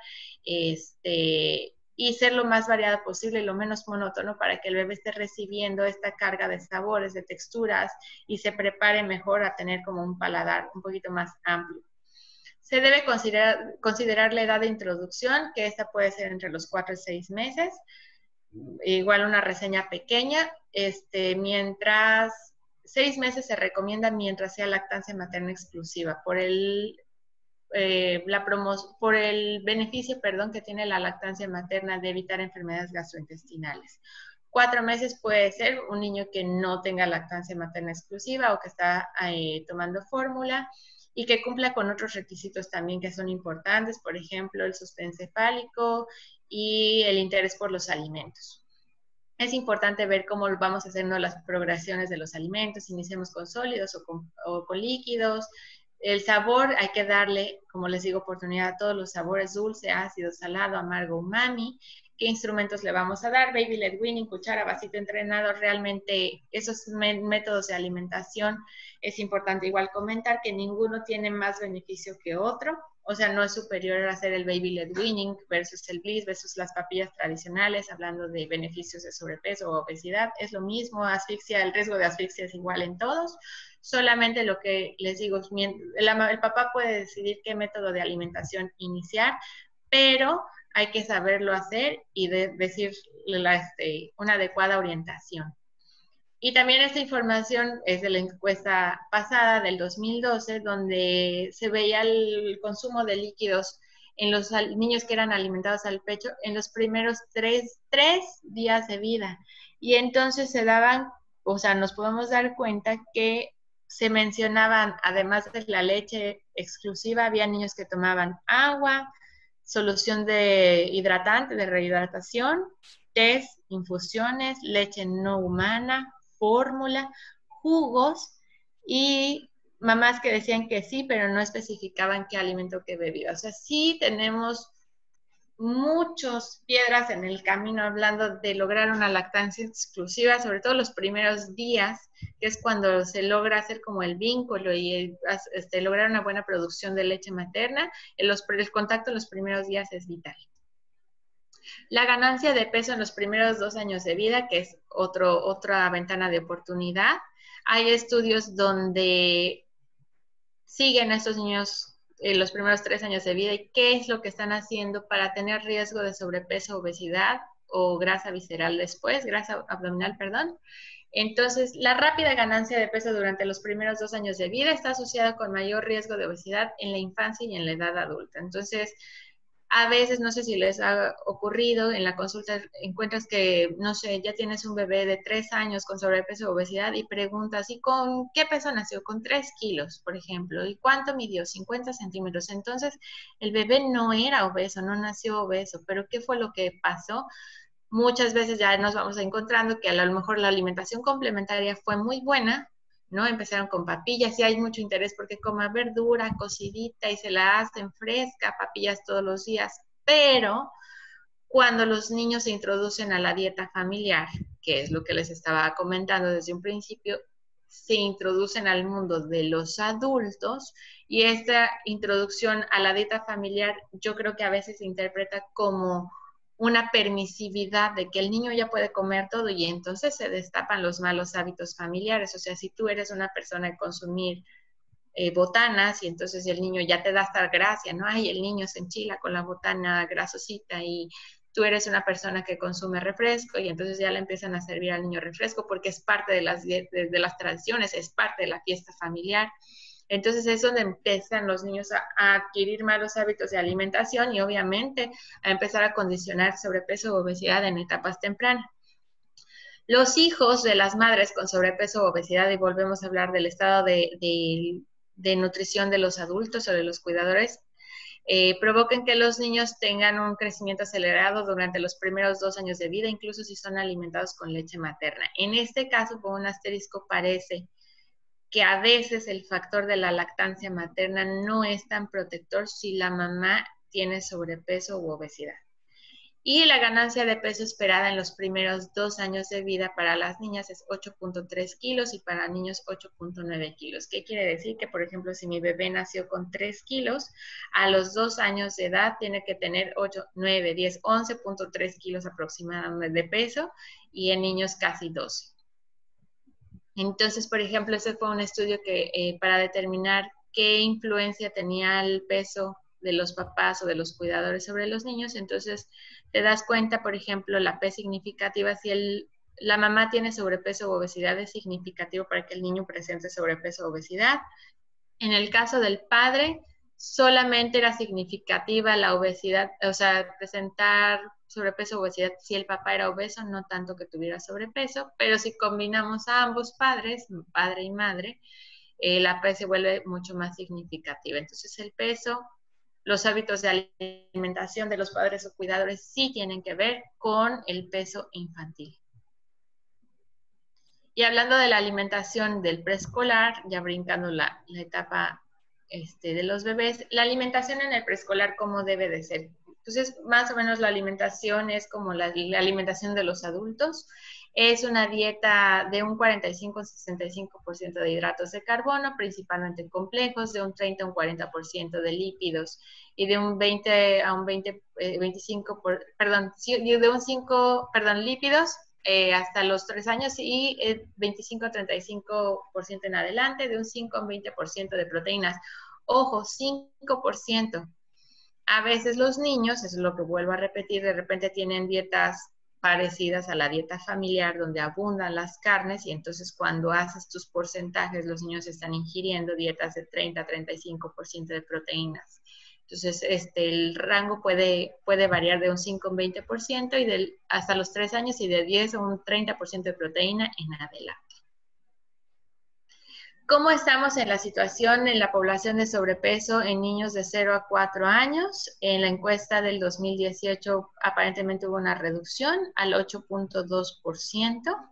este, y ser lo más variado posible y lo menos monótono para que el bebé esté recibiendo esta carga de sabores, de texturas y se prepare mejor a tener como un paladar un poquito más amplio. Se debe considerar, considerar la edad de introducción, que esta puede ser entre los 4 y 6 meses. Igual una reseña pequeña, este, mientras 6 meses se recomienda mientras sea lactancia materna exclusiva por el eh, la por el beneficio perdón, que tiene la lactancia materna de evitar enfermedades gastrointestinales. Cuatro meses puede ser un niño que no tenga lactancia materna exclusiva o que está eh, tomando fórmula y que cumpla con otros requisitos también que son importantes, por ejemplo, el sostén cefálico y el interés por los alimentos. Es importante ver cómo vamos haciendo las progresiones de los alimentos, iniciemos con sólidos o con líquidos, el sabor hay que darle, como les digo, oportunidad a todos los sabores, dulce, ácido, salado, amargo, umami. ¿Qué instrumentos le vamos a dar? Baby led weaning, cuchara, vasito entrenado. Realmente esos métodos de alimentación es importante igual comentar que ninguno tiene más beneficio que otro. O sea, no es superior a hacer el baby led weaning versus el bliss versus las papillas tradicionales, hablando de beneficios de sobrepeso o obesidad. Es lo mismo, asfixia, el riesgo de asfixia es igual en todos Solamente lo que les digo, el, papá puede decidir qué método de alimentación iniciar, pero hay que saberlo hacer y decir este, una adecuada orientación. Y también esta información es de la encuesta pasada del 2012, donde se veía el consumo de líquidos en los niños que eran alimentados al pecho en los primeros tres, tres días de vida. Y entonces se daban, o sea, nos podemos dar cuenta que se mencionaban, además de la leche exclusiva, había niños que tomaban agua, solución de hidratante, de rehidratación, test, infusiones, leche no humana, fórmula, jugos y mamás que decían que sí, pero no especificaban qué alimento que bebía. O sea, sí tenemos muchas piedras en el camino hablando de lograr una lactancia exclusiva, sobre todo los primeros días, que es cuando se logra hacer como el vínculo y este, lograr una buena producción de leche materna. El, contacto en los primeros días es vital. La ganancia de peso en los primeros dos años de vida, que es otro, otra ventana de oportunidad. Hay estudios donde siguen a estos niños en los primeros tres años de vida y qué es lo que están haciendo para tener riesgo de sobrepeso, obesidad o grasa visceral después, grasa abdominal, perdón. Entonces, la rápida ganancia de peso durante los primeros dos años de vida está asociada con mayor riesgo de obesidad en la infancia y en la edad adulta. Entonces, a veces, no sé si les ha ocurrido, en la consulta encuentras que, no sé, ya tienes un bebé de tres años con sobrepeso o obesidad y preguntas, ¿y con qué peso nació? Con tres kilos, por ejemplo. ¿Y cuánto midió? 50 centímetros. Entonces, el bebé no era obeso, no nació obeso, pero ¿qué fue lo que pasó? Muchas veces ya nos vamos encontrando que a lo mejor la alimentación complementaria fue muy buena, ¿no? Empezaron con papillas y hay mucho interés porque coma verdura cocidita y se la hacen fresca, papillas todos los días, pero cuando los niños se introducen a la dieta familiar, que es lo que les estaba comentando desde un principio, se introducen al mundo de los adultos y esta introducción a la dieta familiar yo creo que a veces se interpreta como una permisividad de que el niño ya puede comer todo y entonces se destapan los malos hábitos familiares. O sea, si tú eres una persona de consumir eh, botanas y entonces el niño ya te da esta gracia, ¿no? Ay, el niño se enchila con la botana grasosita y tú eres una persona que consume refresco y entonces ya le empiezan a servir al niño refresco porque es parte de las, de, las tradiciones, es parte de la fiesta familiar. Entonces es donde empiezan los niños a, adquirir malos hábitos de alimentación y obviamente a empezar a condicionar sobrepeso o obesidad en etapas tempranas. Los hijos de las madres con sobrepeso o obesidad, y volvemos a hablar del estado de, nutrición de los adultos o de los cuidadores, eh, que los niños tengan un crecimiento acelerado durante los primeros dos años de vida, incluso si son alimentados con leche materna. En este caso, con un asterisco, parece que a veces el factor de la lactancia materna no es tan protector si la mamá tiene sobrepeso u obesidad y la ganancia de peso esperada en los primeros dos años de vida para las niñas es 8.3 kilos y para niños 8.9 kilos. ¿Qué quiere decir? Que, por ejemplo, si mi bebé nació con 3 kilos, a los dos años de edad tiene que tener 8, 9, 10, 11.3 kilos aproximadamente de peso y en niños casi 12. Entonces, por ejemplo, ese fue un estudio que eh, para determinar qué influencia tenía el peso de los papás o de los cuidadores sobre los niños, entonces te das cuenta, por ejemplo, la P significativa, si la mamá tiene sobrepeso o obesidad, es significativo para que el niño presente sobrepeso o obesidad. En el caso del padre, solamente era significativa la obesidad, o sea, presentar sobrepeso o obesidad si el papá era obeso, no tanto que tuviera sobrepeso, pero si combinamos a ambos padres, padre y madre, eh, la se vuelve mucho más significativa. Entonces el peso los hábitos de alimentación de los padres o cuidadores sí tienen que ver con el peso infantil. Y hablando de la alimentación del preescolar, ya brincando la, etapa este, de los bebés, la alimentación en el preescolar, ¿cómo debe de ser? Entonces, más o menos la alimentación es como la, alimentación de los adultos. Es una dieta de un 45-65% de hidratos de carbono, principalmente complejos, de un 30 a un 40% de lípidos y de un 20 a un 20, 25, eh, por, perdón, de un 5, perdón, lípidos eh, hasta los 3 años y 25 a 35% en adelante, de un 5 a un 20% de proteínas. Ojo, 5%. A veces los niños, eso es lo que vuelvo a repetir, de repente tienen dietas parecidas a la dieta familiar donde abundan las carnes y entonces cuando haces tus porcentajes los niños están ingiriendo dietas de 30 a 35% de proteínas. Entonces, este, el rango puede, puede variar de un 5 a un 20% y del, hasta los 3 años y de 10 a un 30% de proteína en adelante. ¿Cómo estamos en la situación en la población de sobrepeso en niños de 0 a 4 años? En la encuesta del 2018 aparentemente hubo una reducción al 8.2%.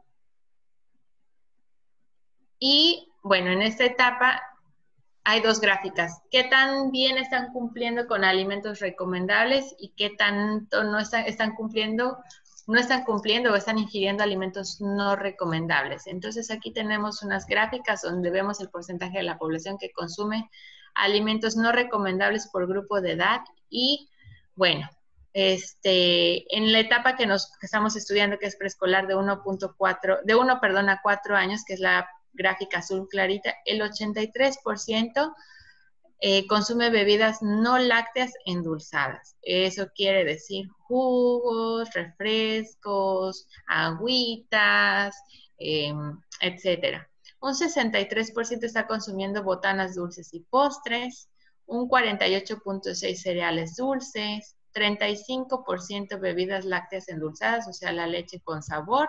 Y bueno, en esta etapa hay dos gráficas. ¿Qué tan bien están cumpliendo con alimentos recomendables y qué tanto no están, cumpliendo no están cumpliendo o están ingiriendo alimentos no recomendables. Entonces aquí tenemos unas gráficas donde vemos el porcentaje de la población que consume alimentos no recomendables por grupo de edad y bueno, este, en la etapa que nos estamos estudiando, que es preescolar de 1.4, de 1, perdón, a 4 años, que es la gráfica azul clarita, el 83% eh, consume bebidas no lácteas endulzadas. Eso quiere decir jugos, refrescos, agüitas, em, etcétera. Un 63% está consumiendo botanas dulces y postres, un 48.6 cereales dulces, 35% bebidas lácteas endulzadas, o sea, la leche con sabor,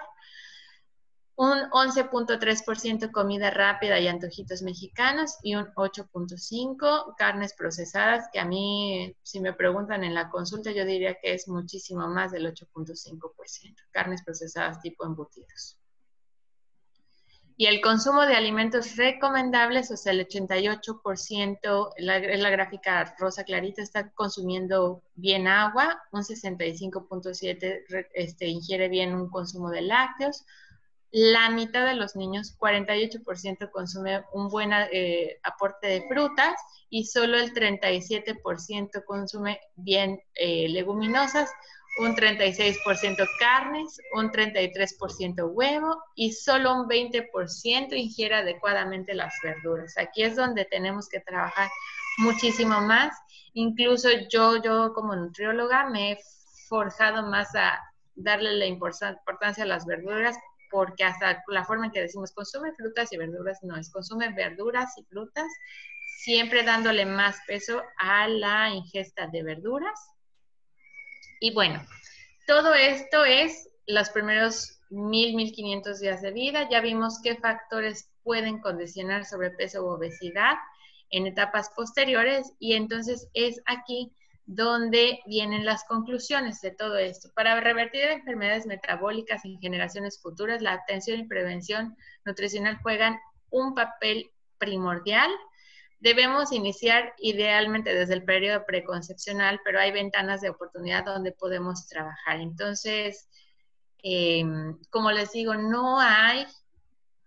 un 11.3% comida rápida y antojitos mexicanos y un 8.5% carnes procesadas, que a mí, si me preguntan en la consulta, yo diría que es muchísimo más del 8.5%, carnes procesadas tipo embutidos. Y el consumo de alimentos recomendables, o sea, el 88%, la, la gráfica rosa clarita, está consumiendo bien agua, un 65.7% este, ingiere bien un consumo de lácteos, la mitad de los niños, 48%, consume un buen eh, aporte de frutas y solo el 37% consume bien eh, leguminosas, un 36% carnes, un 33% huevo y solo un 20% ingiere adecuadamente las verduras. Aquí es donde tenemos que trabajar muchísimo más. Incluso yo, yo como nutrióloga me he forjado más a darle la importancia a las verduras porque hasta la forma en que decimos consume frutas y verduras no es consume verduras y frutas, siempre dándole más peso a la ingesta de verduras. Y bueno, todo esto es los primeros 1000, 1500 días de vida. Ya vimos qué factores pueden condicionar sobrepeso u obesidad en etapas posteriores y entonces es aquí donde vienen las conclusiones de todo esto. Para revertir enfermedades metabólicas en generaciones futuras, la atención y prevención nutricional juegan un papel primordial. Debemos iniciar idealmente desde el periodo preconcepcional, pero hay ventanas de oportunidad donde podemos trabajar. Entonces, em, como les digo, no hay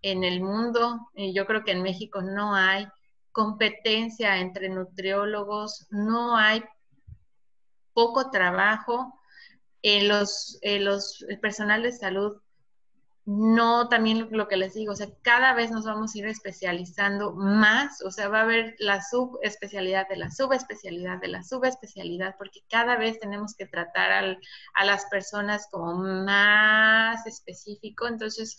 en el mundo, y yo creo que en México no hay competencia entre nutriólogos, no hay poco trabajo, en los, los el personal de salud, no también lo que les digo, o sea, cada vez nos vamos a ir especializando más, o sea, va a haber la subespecialidad de la subespecialidad de la subespecialidad, porque cada vez tenemos que tratar a las personas como más específico, entonces,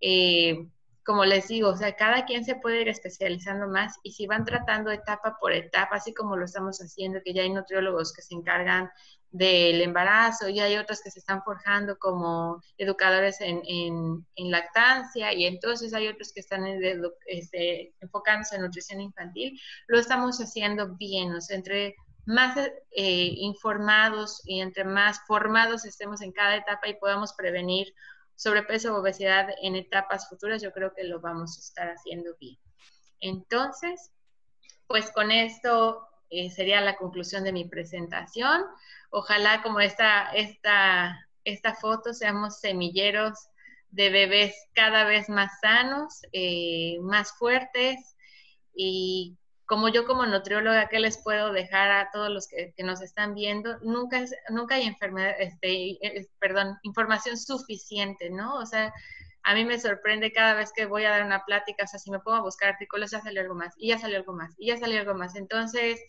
eh, como les digo, o sea, cada quien se puede ir especializando más y si van tratando etapa por etapa, así como lo estamos haciendo, que ya hay nutriólogos que se encargan del embarazo y hay otros que se están forjando como educadores en, en, lactancia y entonces hay otros que están en, este, enfocándose en nutrición infantil, lo estamos haciendo bien, o sea, entre más eh, informados y entre más formados estemos en cada etapa y podamos prevenir sobrepeso o obesidad en etapas futuras, yo creo que lo vamos a estar haciendo bien. Entonces, pues con esto eh, sería la conclusión de mi presentación. Ojalá como esta, esta, esta foto seamos semilleros de bebés cada vez más sanos, eh, más fuertes y como yo como nutrióloga, ¿qué les puedo dejar a todos los que, nos están viendo? Nunca, nunca hay enfermedad, este, perdón, información suficiente, ¿no? O sea, a mí me sorprende cada vez que voy a dar una plática, o sea, si me pongo a buscar artículos, ya salió algo más, y ya salió algo más, y ya salió algo más. Entonces,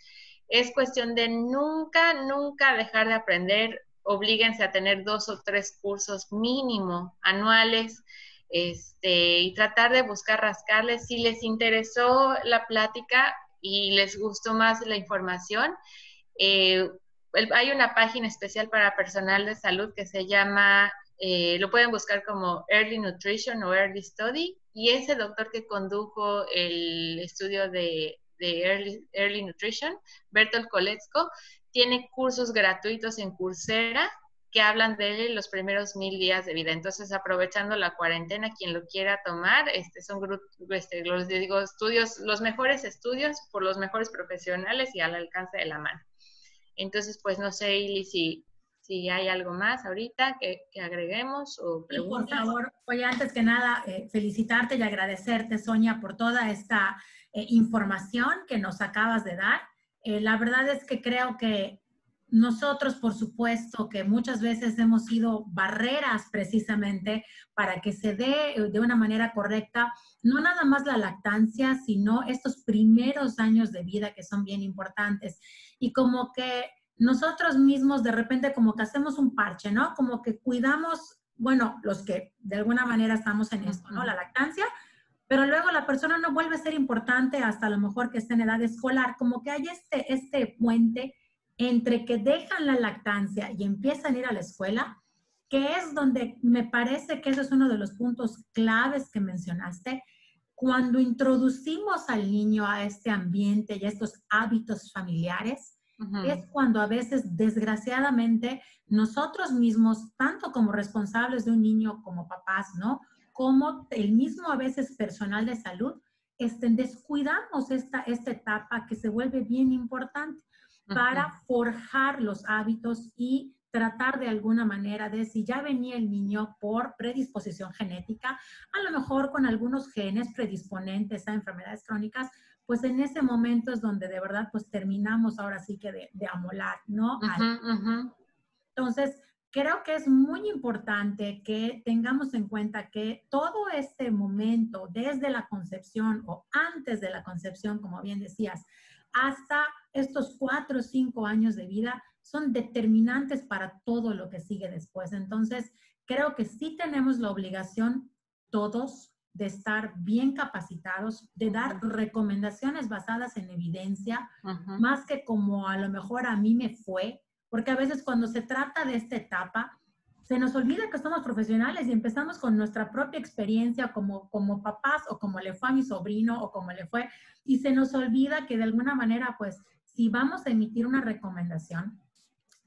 es cuestión de nunca, nunca dejar de aprender. Oblíguense a tener dos o tres cursos mínimo anuales este, y tratar de buscar rascarles. Si les interesó la plática, y les gustó más la información, eh, hay una página especial para personal de salud que se llama, eh, lo pueden buscar como Early Nutrition o Early Study, y ese doctor que condujo el estudio de, Early, Early, Nutrition, Bertolt Koletzko, tiene cursos gratuitos en Coursera que hablan de los primeros mil días de vida. Entonces, aprovechando la cuarentena, quien lo quiera tomar, este, son este, los digo, estudios, los mejores estudios por los mejores profesionales y al alcance de la mano. Entonces, pues no sé, Ili, si, si hay algo más ahorita que, agreguemos o preguntas. por favor, oye, antes que nada, eh, felicitarte y agradecerte, Sonia, por toda esta eh, información que nos acabas de dar. Eh, la verdad es que creo que nosotros, por supuesto, que muchas veces hemos sido barreras precisamente para que se dé de una manera correcta, no nada más la lactancia, sino estos primeros años de vida que son bien importantes. Y como que nosotros mismos de repente como que hacemos un parche, ¿no? Como que cuidamos, bueno, los que de alguna manera estamos en esto, ¿no? La lactancia, pero luego la persona no vuelve a ser importante hasta a lo mejor que esté en edad escolar, como que hay este, este puente entre que dejan la lactancia y empiezan a ir a la escuela, que es donde me parece que eso es uno de los puntos claves que mencionaste, cuando introducimos al niño a este ambiente y a estos hábitos familiares, es cuando a veces, desgraciadamente, nosotros mismos, tanto como responsables de un niño como papás, ¿no? Como el mismo a veces personal de salud, este, descuidamos esta, esta etapa que se vuelve bien importante para forjar los hábitos y tratar de alguna manera de si ya venía el niño por predisposición genética, a lo mejor con algunos genes predisponentes a enfermedades crónicas, pues en ese momento es donde de verdad pues terminamos ahora sí que de, amolar, ¿no? Entonces, creo que es muy importante que tengamos en cuenta que todo este momento, desde la concepción o antes de la concepción, como bien decías, hasta estos cuatro o cinco años de vida, son determinantes para todo lo que sigue después. Entonces, creo que sí tenemos la obligación todos de estar bien capacitados, de dar recomendaciones basadas en evidencia, más que como a lo mejor a mí me fue, porque a veces cuando se trata de esta etapa, se nos olvida que somos profesionales y empezamos con nuestra propia experiencia como, como papás o como le fue a mi sobrino o como le fue, y se nos olvida que de alguna manera, pues, si vamos a emitir una recomendación,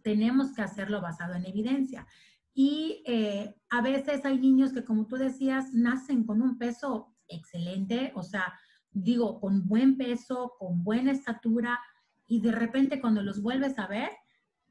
tenemos que hacerlo basado en evidencia. Y eh, a veces hay niños que, como tú decías, nacen con un peso excelente, o sea, digo, con buen peso, con buena estatura, y de repente cuando los vuelves a ver,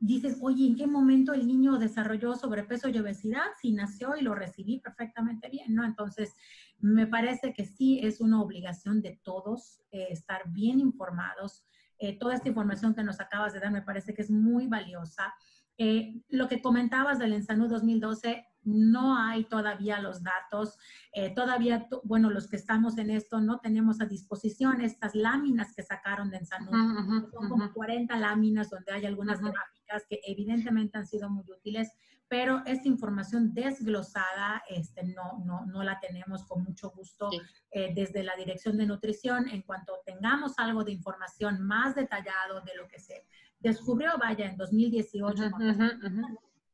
dices, oye, ¿en qué momento el niño desarrolló sobrepeso y obesidad? Si nació y lo recibí perfectamente bien, ¿no? Entonces, me parece que sí es una obligación de todos eh, estar bien informados. Eh, toda esta información que nos acabas de dar me parece que es muy valiosa. Eh, lo que comentabas del Ensanud 2012, no hay todavía los datos, eh, todavía, bueno, los que estamos en esto no tenemos a disposición estas láminas que sacaron de Ensanud. Son como 40 láminas donde hay algunas gráficas que evidentemente han sido muy útiles, pero esta información desglosada este, no, no, no la tenemos con mucho gusto eh, desde la Dirección de Nutrición. En cuanto tengamos algo de información más detallado de lo que se descubrió, vaya, en 2018.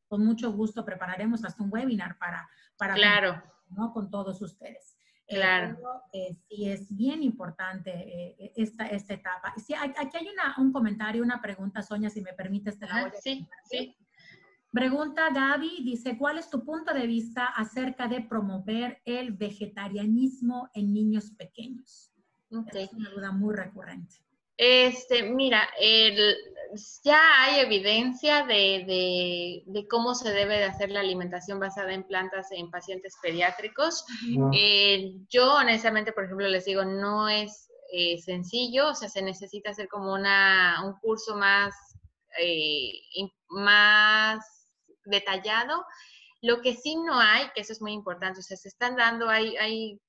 Con mucho gusto prepararemos hasta un webinar para, para claro. ¿no? con todos ustedes. Eh, claro. Eh, sí, es bien importante eh, esta, esta etapa. Sí, aquí hay una, un comentario, una pregunta, Sonia, si me permites, te la voy a Sí, sí. Pregunta Gaby, dice, ¿cuál es tu punto de vista acerca de promover el vegetarianismo en niños pequeños? Es una duda muy recurrente. Este, mira, ya hay evidencia de, cómo se debe de hacer la alimentación basada en plantas en pacientes pediátricos. Eh, yo honestamente, por ejemplo, les digo, no es eh, sencillo, o sea, se necesita hacer como una, un curso más, eh, más detallado. Lo que sí no hay, que eso es muy importante, o sea, se están dando, hay, hay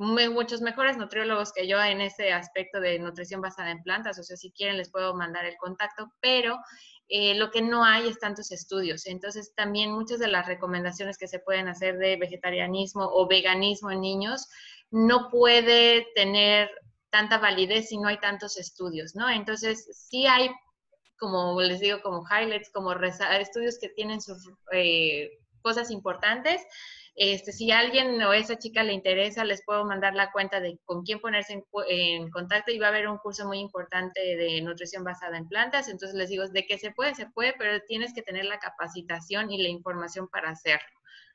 muchos mejores nutriólogos que yo en ese aspecto de nutrición basada en plantas, o sea, si quieren les puedo mandar el contacto, pero eh, lo que no hay es tantos estudios. Entonces, también muchas de las recomendaciones que se pueden hacer de vegetarianismo o veganismo en niños no puede tener tanta validez si no hay tantos estudios, ¿no? Entonces, sí hay, como les digo, como highlights, como estudios que tienen sus eh, cosas importantes, este, si a alguien o esa chica le interesa, les puedo mandar la cuenta de con quién ponerse en, contacto y va a haber un curso muy importante de nutrición basada en plantas. Entonces les digo, de que se puede, se puede, pero tienes que tener la capacitación y la información para hacerlo.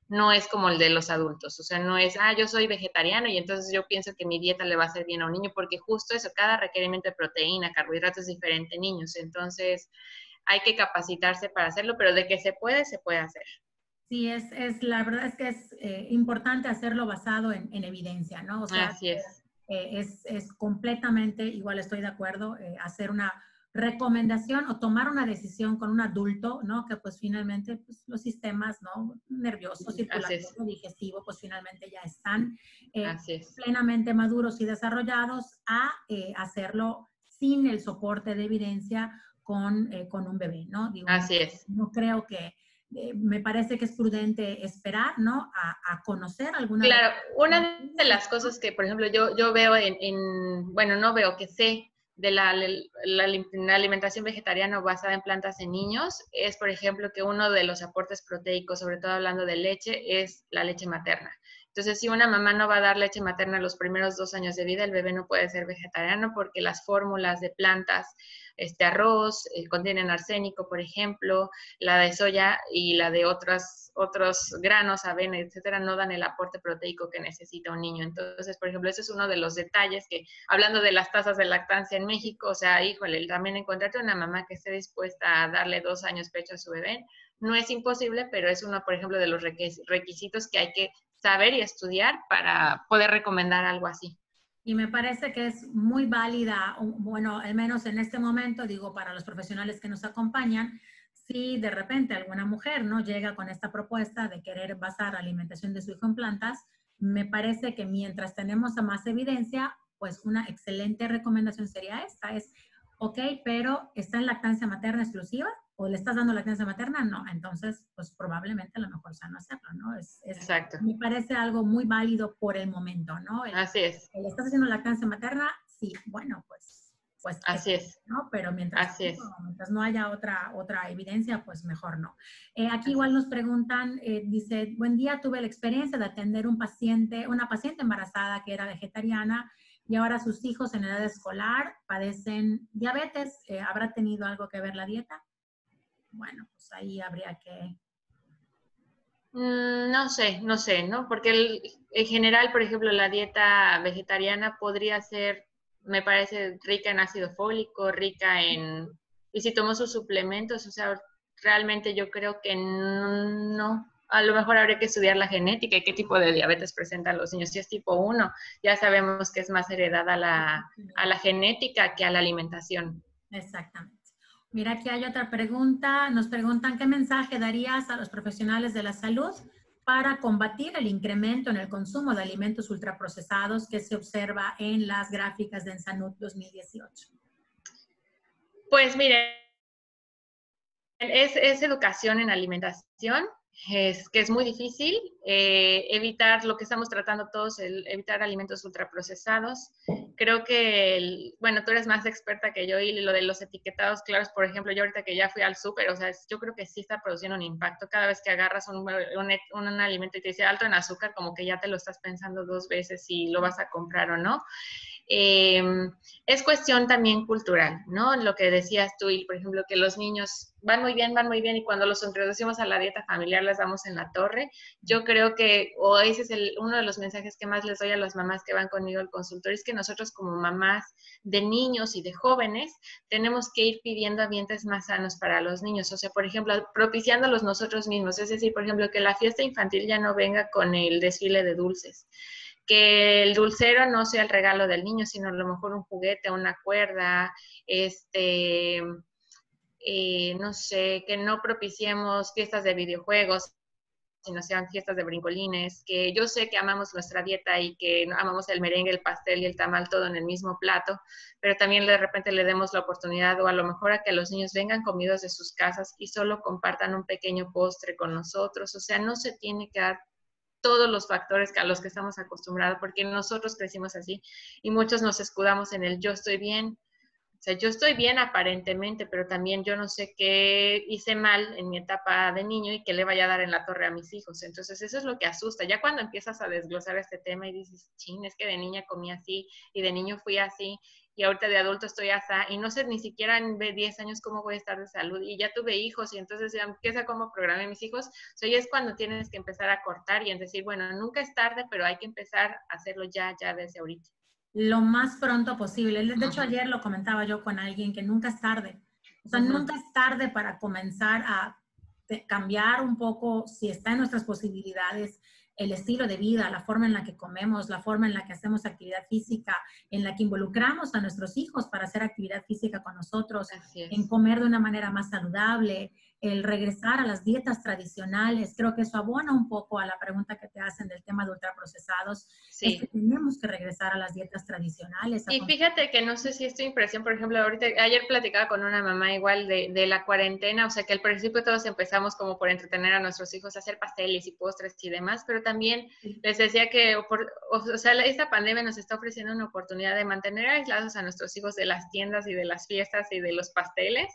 No es como el de los adultos, o sea, no es, ah, yo soy vegetariano y entonces yo pienso que mi dieta le va a hacer bien a un niño, porque justo eso, cada requerimiento de proteína, carbohidratos es diferente en niños. Entonces, hay que capacitarse para hacerlo, pero de que se puede, se puede hacer. Sí, es, es, la verdad es que es eh, importante hacerlo basado en, en, evidencia, ¿no? O sea, Así es. Eh, es, es, completamente, igual estoy de acuerdo, eh, hacer una recomendación o tomar una decisión con un adulto, ¿no? Que pues finalmente pues, los sistemas, ¿no? Nerviosos, circulatorios, digestivo, pues finalmente ya están plenamente maduros y desarrollados a hacerlo sin el soporte de evidencia con, con un bebé, ¿no? Digo, Así es. No creo que eh, me parece que es prudente esperar, ¿no? A, conocer alguna... Claro, una de las cosas que, por ejemplo, yo, yo veo en, bueno, no veo, que sé de la, la, alimentación vegetariana basada en plantas en niños, es, por ejemplo, que uno de los aportes proteicos, sobre todo hablando de leche, es la leche materna. Entonces, si una mamá no va a dar leche materna los primeros dos años de vida, el bebé no puede ser vegetariano porque las fórmulas de plantas este arroz, eh, arsénico, por ejemplo, la de soya y la de otras, otros granos, avena, etcétera, no dan el aporte proteico que necesita un niño. Entonces, por ejemplo, ese es uno de los detalles que, hablando de las tasas de lactancia en México, o sea, híjole, también encontrarte una mamá que esté dispuesta a darle dos años pecho a su bebé, no es imposible, pero es uno, por ejemplo, de los requisitos que hay que saber y estudiar para poder recomendar algo así y me parece que es muy válida, bueno, al menos en este momento, digo, para los profesionales que nos acompañan, si de repente alguna mujer no llega con esta propuesta de querer basar la alimentación de su hijo en plantas, me parece que mientras tenemos más evidencia, pues una excelente recomendación sería esta, es, ok, pero ¿está en lactancia materna exclusiva? ¿O le estás dando lactancia materna? No, entonces, pues probablemente a lo mejor sea no hacerlo, ¿no? Es, Exacto. Me parece algo muy válido por el momento, ¿no? Así es. ¿Le estás haciendo lactancia materna? Sí, bueno, pues pues así es, ¿no? Pero mientras, mientras no haya otra, otra evidencia, pues mejor no. Eh, aquí igual nos preguntan, eh, dice, buen día, tuve la experiencia de atender un paciente, una paciente embarazada que era vegetariana y ahora sus hijos en edad escolar padecen diabetes. Eh, ¿Habrá tenido algo que ver la dieta? Bueno, pues ahí habría que... Mm, no sé, no sé, ¿no? Porque en general, por ejemplo, la dieta vegetariana podría ser me parece rica en ácido fólico, rica en... Y si tomo sus suplementos, o sea, realmente yo creo que no, a lo mejor habría que estudiar la genética y qué tipo de diabetes presentan los niños. Si es tipo 1, ya sabemos que es más heredada a la, a la genética que a la alimentación. Exactamente. Mira, aquí hay otra pregunta. Nos preguntan, ¿qué mensaje darías a los profesionales de la salud para combatir el incremento en el consumo de alimentos ultraprocesados que se observa en las gráficas de Ensanud 2018? Pues mire, es, es educación en alimentación es que es muy difícil eh, evitar lo que estamos tratando todos, el evitar alimentos ultraprocesados. Creo que, bueno, tú eres más experta que yo y lo de los etiquetados claros, por ejemplo, yo ahorita que ya fui al súper, o sea, yo creo que sí está produciendo un impacto. Cada vez que agarras un, un, un alimento y te dice alto en azúcar, como que ya te lo estás pensando dos veces si lo vas a comprar o no. Em, es cuestión también cultural, ¿no? Lo que decías tú, y por ejemplo, que los niños van muy bien, van muy bien, y cuando los introducimos a la dieta familiar les damos en la torre. Yo creo que, o ese es el, uno de los mensajes que más les doy a las mamás que van conmigo al consultorio, es que nosotros como mamás de niños y de jóvenes tenemos que ir pidiendo ambientes más sanos para los niños. O sea, por ejemplo, propiciándolos nosotros mismos. Es decir, por ejemplo, que la fiesta infantil ya no venga con el desfile de dulces que el dulcero no sea el regalo del niño, sino a lo mejor un juguete, una cuerda, este, eh, no sé, que no propiciemos fiestas de videojuegos, sino sean fiestas de brincolines, que yo sé que amamos nuestra dieta y que amamos el merengue, el pastel y el tamal todo en el mismo plato, pero también de repente le demos la oportunidad o a lo mejor a que los niños vengan comidos de sus casas y solo compartan un pequeño postre con nosotros, o sea, no se tiene que dar todos los factores a los que estamos acostumbrados, porque nosotros crecimos así y muchos nos escudamos en el yo estoy bien. O sea, yo estoy bien aparentemente, pero también yo no sé qué hice mal en mi etapa de niño y qué le vaya a dar en la torre a mis hijos. Entonces, eso es lo que asusta. Ya cuando empiezas a desglosar este tema y dices, ching, es que de niña comí así y de niño fui así y ahorita de adulto estoy así y no sé ni siquiera en 10 años cómo voy a estar de salud y ya tuve hijos y entonces ya empieza cómo programé mis hijos, sea, es cuando tienes que empezar a cortar y en decir, bueno, nunca es tarde, pero hay que empezar a hacerlo ya, ya desde ahorita. Lo más pronto posible. De hecho, ayer lo comentaba yo con alguien que nunca es tarde. O sea, nunca es tarde para comenzar a cambiar un poco, si está en nuestras posibilidades, el estilo de vida, la forma en la que comemos, la forma en la que hacemos actividad física, en la que involucramos a nuestros hijos para hacer actividad física con nosotros, en comer de una manera más saludable, el regresar a las dietas tradicionales. Creo que eso abona un poco a la pregunta que te hacen del tema de ultraprocesados. Sí. tenemos que regresar a las dietas tradicionales. Y fíjate que no sé si es tu impresión, por ejemplo, ahorita, ayer platicaba con una mamá igual de, de la cuarentena, o sea que al principio todos empezamos como por entretener a nuestros hijos a hacer pasteles y postres y demás, pero también les decía que, o sea, esta pandemia nos está ofreciendo una oportunidad de mantener aislados a nuestros hijos de las tiendas y de las fiestas y de los pasteles,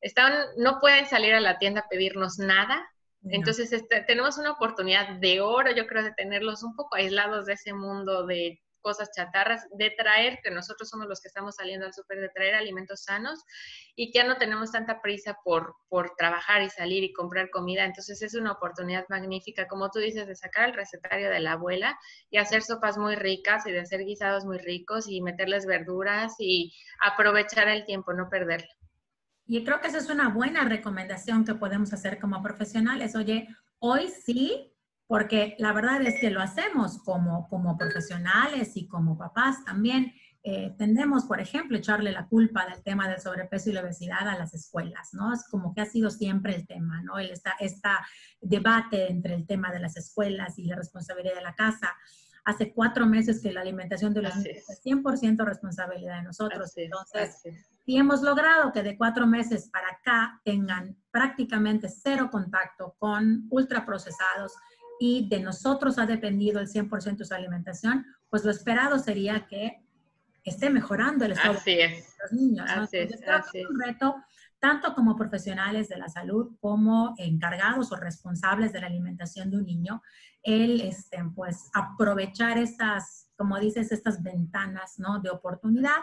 están, no pueden salir a la tienda a pedirnos nada. Entonces este, tenemos una oportunidad de oro, yo creo, de tenerlos un poco aislados de ese mundo de cosas chatarras, de traer, que nosotros somos los que estamos saliendo al súper, de traer alimentos sanos y que ya no tenemos tanta prisa por, por trabajar y salir y comprar comida. Entonces es una oportunidad magnífica, como tú dices, de sacar el recetario de la abuela y hacer sopas muy ricas y de hacer guisados muy ricos y meterles verduras y aprovechar el tiempo, no perderlo. Y creo que esa es una buena recomendación que podemos hacer como profesionales. Oye, hoy sí, porque la verdad es que lo hacemos como, como profesionales y como papás también. eh, tendemos, por ejemplo, echarle la culpa del tema del sobrepeso y la obesidad a las escuelas, ¿no? Es como que ha sido siempre el tema, ¿no? El, esta, esta debate entre el tema de las escuelas y la responsabilidad de la casa. Hace cuatro meses que la alimentación de los niños es 100% responsabilidad de nosotros. Entonces, si hemos logrado que de cuatro meses para acá tengan prácticamente cero contacto con ultraprocesados y de nosotros ha dependido el 100% de su alimentación, pues lo esperado sería que esté mejorando el estado de los niños. es, un reto tanto como profesionales de la salud como encargados o responsables de la alimentación de un niño, el este, pues, aprovechar estas, como dices, estas ventanas ¿no? de oportunidad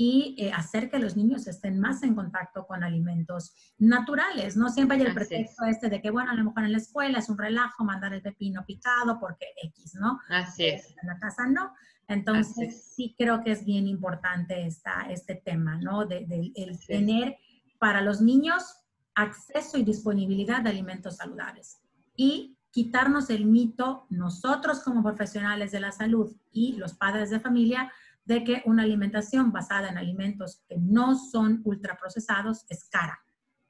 y eh, hacer que los niños estén más en contacto con alimentos naturales. No siempre hay el pretexto este de que, bueno, a lo mejor en la escuela es un relajo mandar el pepino picado porque X, ¿no? Así es. En la casa no. Entonces, sí creo que es bien importante esta, este tema, ¿no? De, el tener para los niños acceso y disponibilidad de alimentos saludables y quitarnos el mito nosotros como profesionales de la salud y los padres de familia de que una alimentación basada en alimentos que no son ultraprocesados es cara.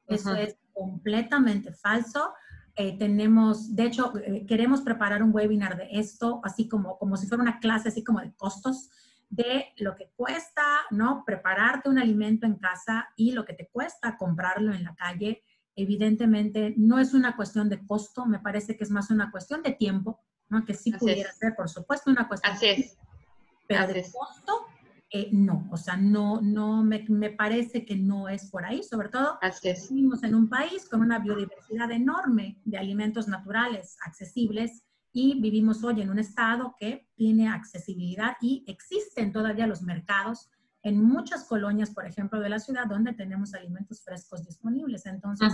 Eso es completamente falso. Eh, tenemos, de hecho, eh, queremos preparar un webinar de esto, así como, como si fuera una clase, así como de costos, de lo que cuesta, ¿no? Prepararte un alimento en casa y lo que te cuesta comprarlo en la calle. Evidentemente, no es una cuestión de costo, me parece que es más una cuestión de tiempo, ¿no? Que sí pudiera ser, por supuesto, una cuestión Así es. Pero de costo, eh, no, o sea, no, no me, me, parece que no es por ahí, sobre todo Así es. vivimos en un país con una biodiversidad enorme de alimentos naturales accesibles y vivimos hoy en un estado que tiene accesibilidad y existen todavía los mercados en muchas colonias, por ejemplo, de la ciudad donde tenemos alimentos frescos disponibles. Entonces,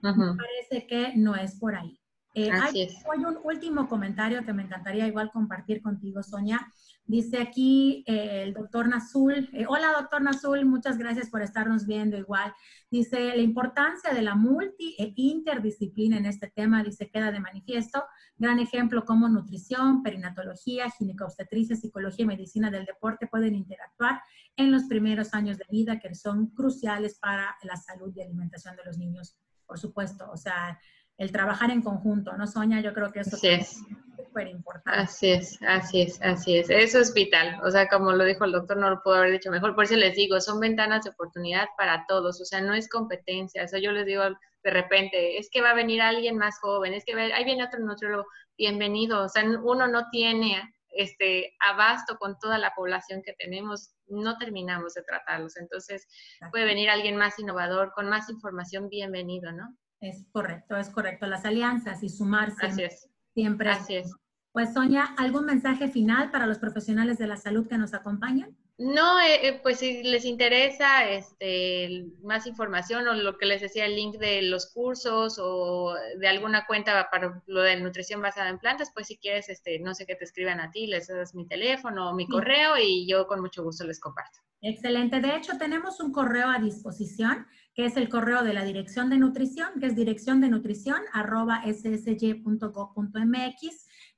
me parece que no es por ahí. Eh, hay, un último comentario que me encantaría igual compartir contigo, Sonia. Dice aquí eh, el doctor Nazul, eh, hola doctor Nazul, muchas gracias por estarnos viendo igual. Dice, la importancia de la multi e interdisciplina en este tema, dice, queda de manifiesto. Gran ejemplo como nutrición, perinatología, ginecobstetricia, psicología y medicina del deporte pueden interactuar en los primeros años de vida que son cruciales para la salud y alimentación de los niños, por supuesto. O sea, el trabajar en conjunto, ¿no, Sonia? Yo creo que eso es súper importante. Así es, así es, así es. Eso es vital. O sea, como lo dijo el doctor, no lo puedo haber dicho mejor. Por eso les digo, son ventanas de oportunidad para todos. O sea, no es competencia. O sea, yo les digo de repente, es que va a venir alguien más joven, es que ahí viene otro nutriólogo, bienvenido. O sea, uno no tiene este abasto con toda la población que tenemos, no terminamos de tratarlos. Entonces, puede venir alguien más innovador, con más información, bienvenido, ¿no? Es correcto, es correcto. Las alianzas y sumarse. Así es. Siempre. Así es. Pues Sonia, ¿algún mensaje final para los profesionales de la salud que nos acompañan? No, eh, eh, pues si les interesa este, más información o lo que les decía, el link de los cursos o de alguna cuenta para lo de nutrición basada en plantas, pues si quieres, este, no sé qué te escriban a ti, les das mi teléfono o mi correo y yo con mucho gusto les comparto. Excelente. De hecho, tenemos un correo a disposición que es el correo de la Dirección de Nutrición, que es dirección de nutrición arroba ssy.gov.mx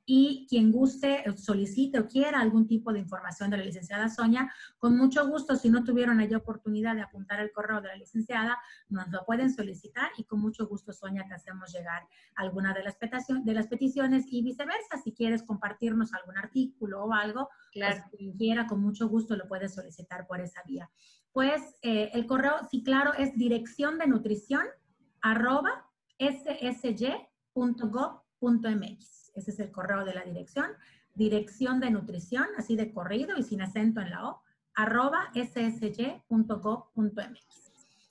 y quien guste, solicite o quiera algún tipo de información de la licenciada Sonia, con mucho gusto, si no tuvieron allí oportunidad de apuntar el correo de la licenciada, nos lo pueden solicitar y con mucho gusto, Sonia, te hacemos llegar alguna de las, de las peticiones y viceversa. Si quieres compartirnos algún artículo o algo, pues, claro. quien quiera, con mucho gusto lo puedes solicitar por esa vía. Pues eh, el correo, sí, claro, es dirección de nutrición arroba ssy.gov.mx. Ese es el correo de la dirección. Dirección de nutrición, así de corrido y sin acento en la O, arroba ssy.gov.mx.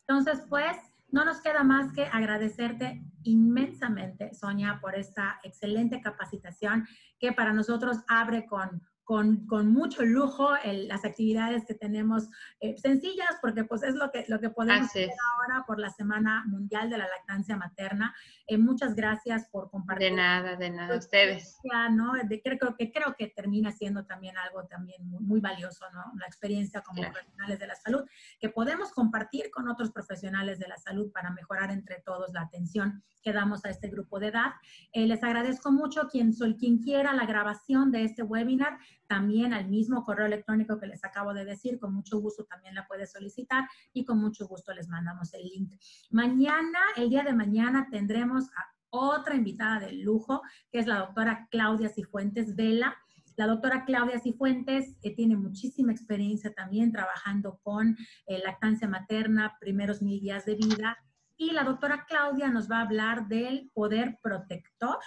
Entonces, pues, no nos queda más que agradecerte inmensamente, Sonia, por esta excelente capacitación que para nosotros abre con con, con mucho lujo las actividades que tenemos eh, sencillas, porque pues es lo que, lo que podemos hacer ahora por la Semana Mundial de la Lactancia Materna. Eh, muchas gracias por compartir. De nada, de nada, ustedes. ¿no? De, creo, que, creo que termina siendo también algo también muy, valioso, ¿no? La experiencia como profesionales de la salud, que podemos compartir con otros profesionales de la salud para mejorar entre todos la atención que damos a este grupo de edad. Eh, les agradezco mucho quien, quien quiera la grabación de este webinar también al mismo correo electrónico que les acabo de decir. Con mucho gusto también la puede solicitar y con mucho gusto les mandamos el link. Mañana, el día de mañana, tendremos a otra invitada de lujo, que es la doctora Claudia Cifuentes Vela. La doctora Claudia Cifuentes eh, tiene muchísima experiencia también trabajando con eh, lactancia materna, primeros mil días de vida. Y la doctora Claudia nos va a hablar del poder protector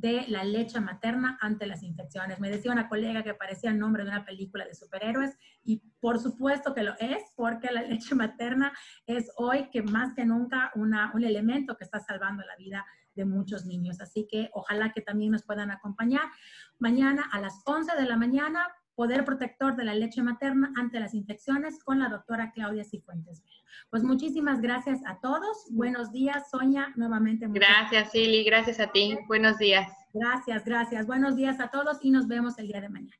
de la leche materna ante las infecciones. Me decía una colega que parecía el nombre de una película de superhéroes y por supuesto que lo es, porque la leche materna es hoy que más que nunca un elemento que está salvando la vida de muchos niños. Así que ojalá que también nos puedan acompañar mañana a las 11 de la mañana, poder protector de la leche materna ante las infecciones con la doctora Claudia Cifuentes. Pues muchísimas gracias a todos. Buenos días, Sonia, nuevamente. Gracias, Silly. Gracias a ti. Buenos días. Gracias, gracias. Buenos días a todos y nos vemos el día de mañana.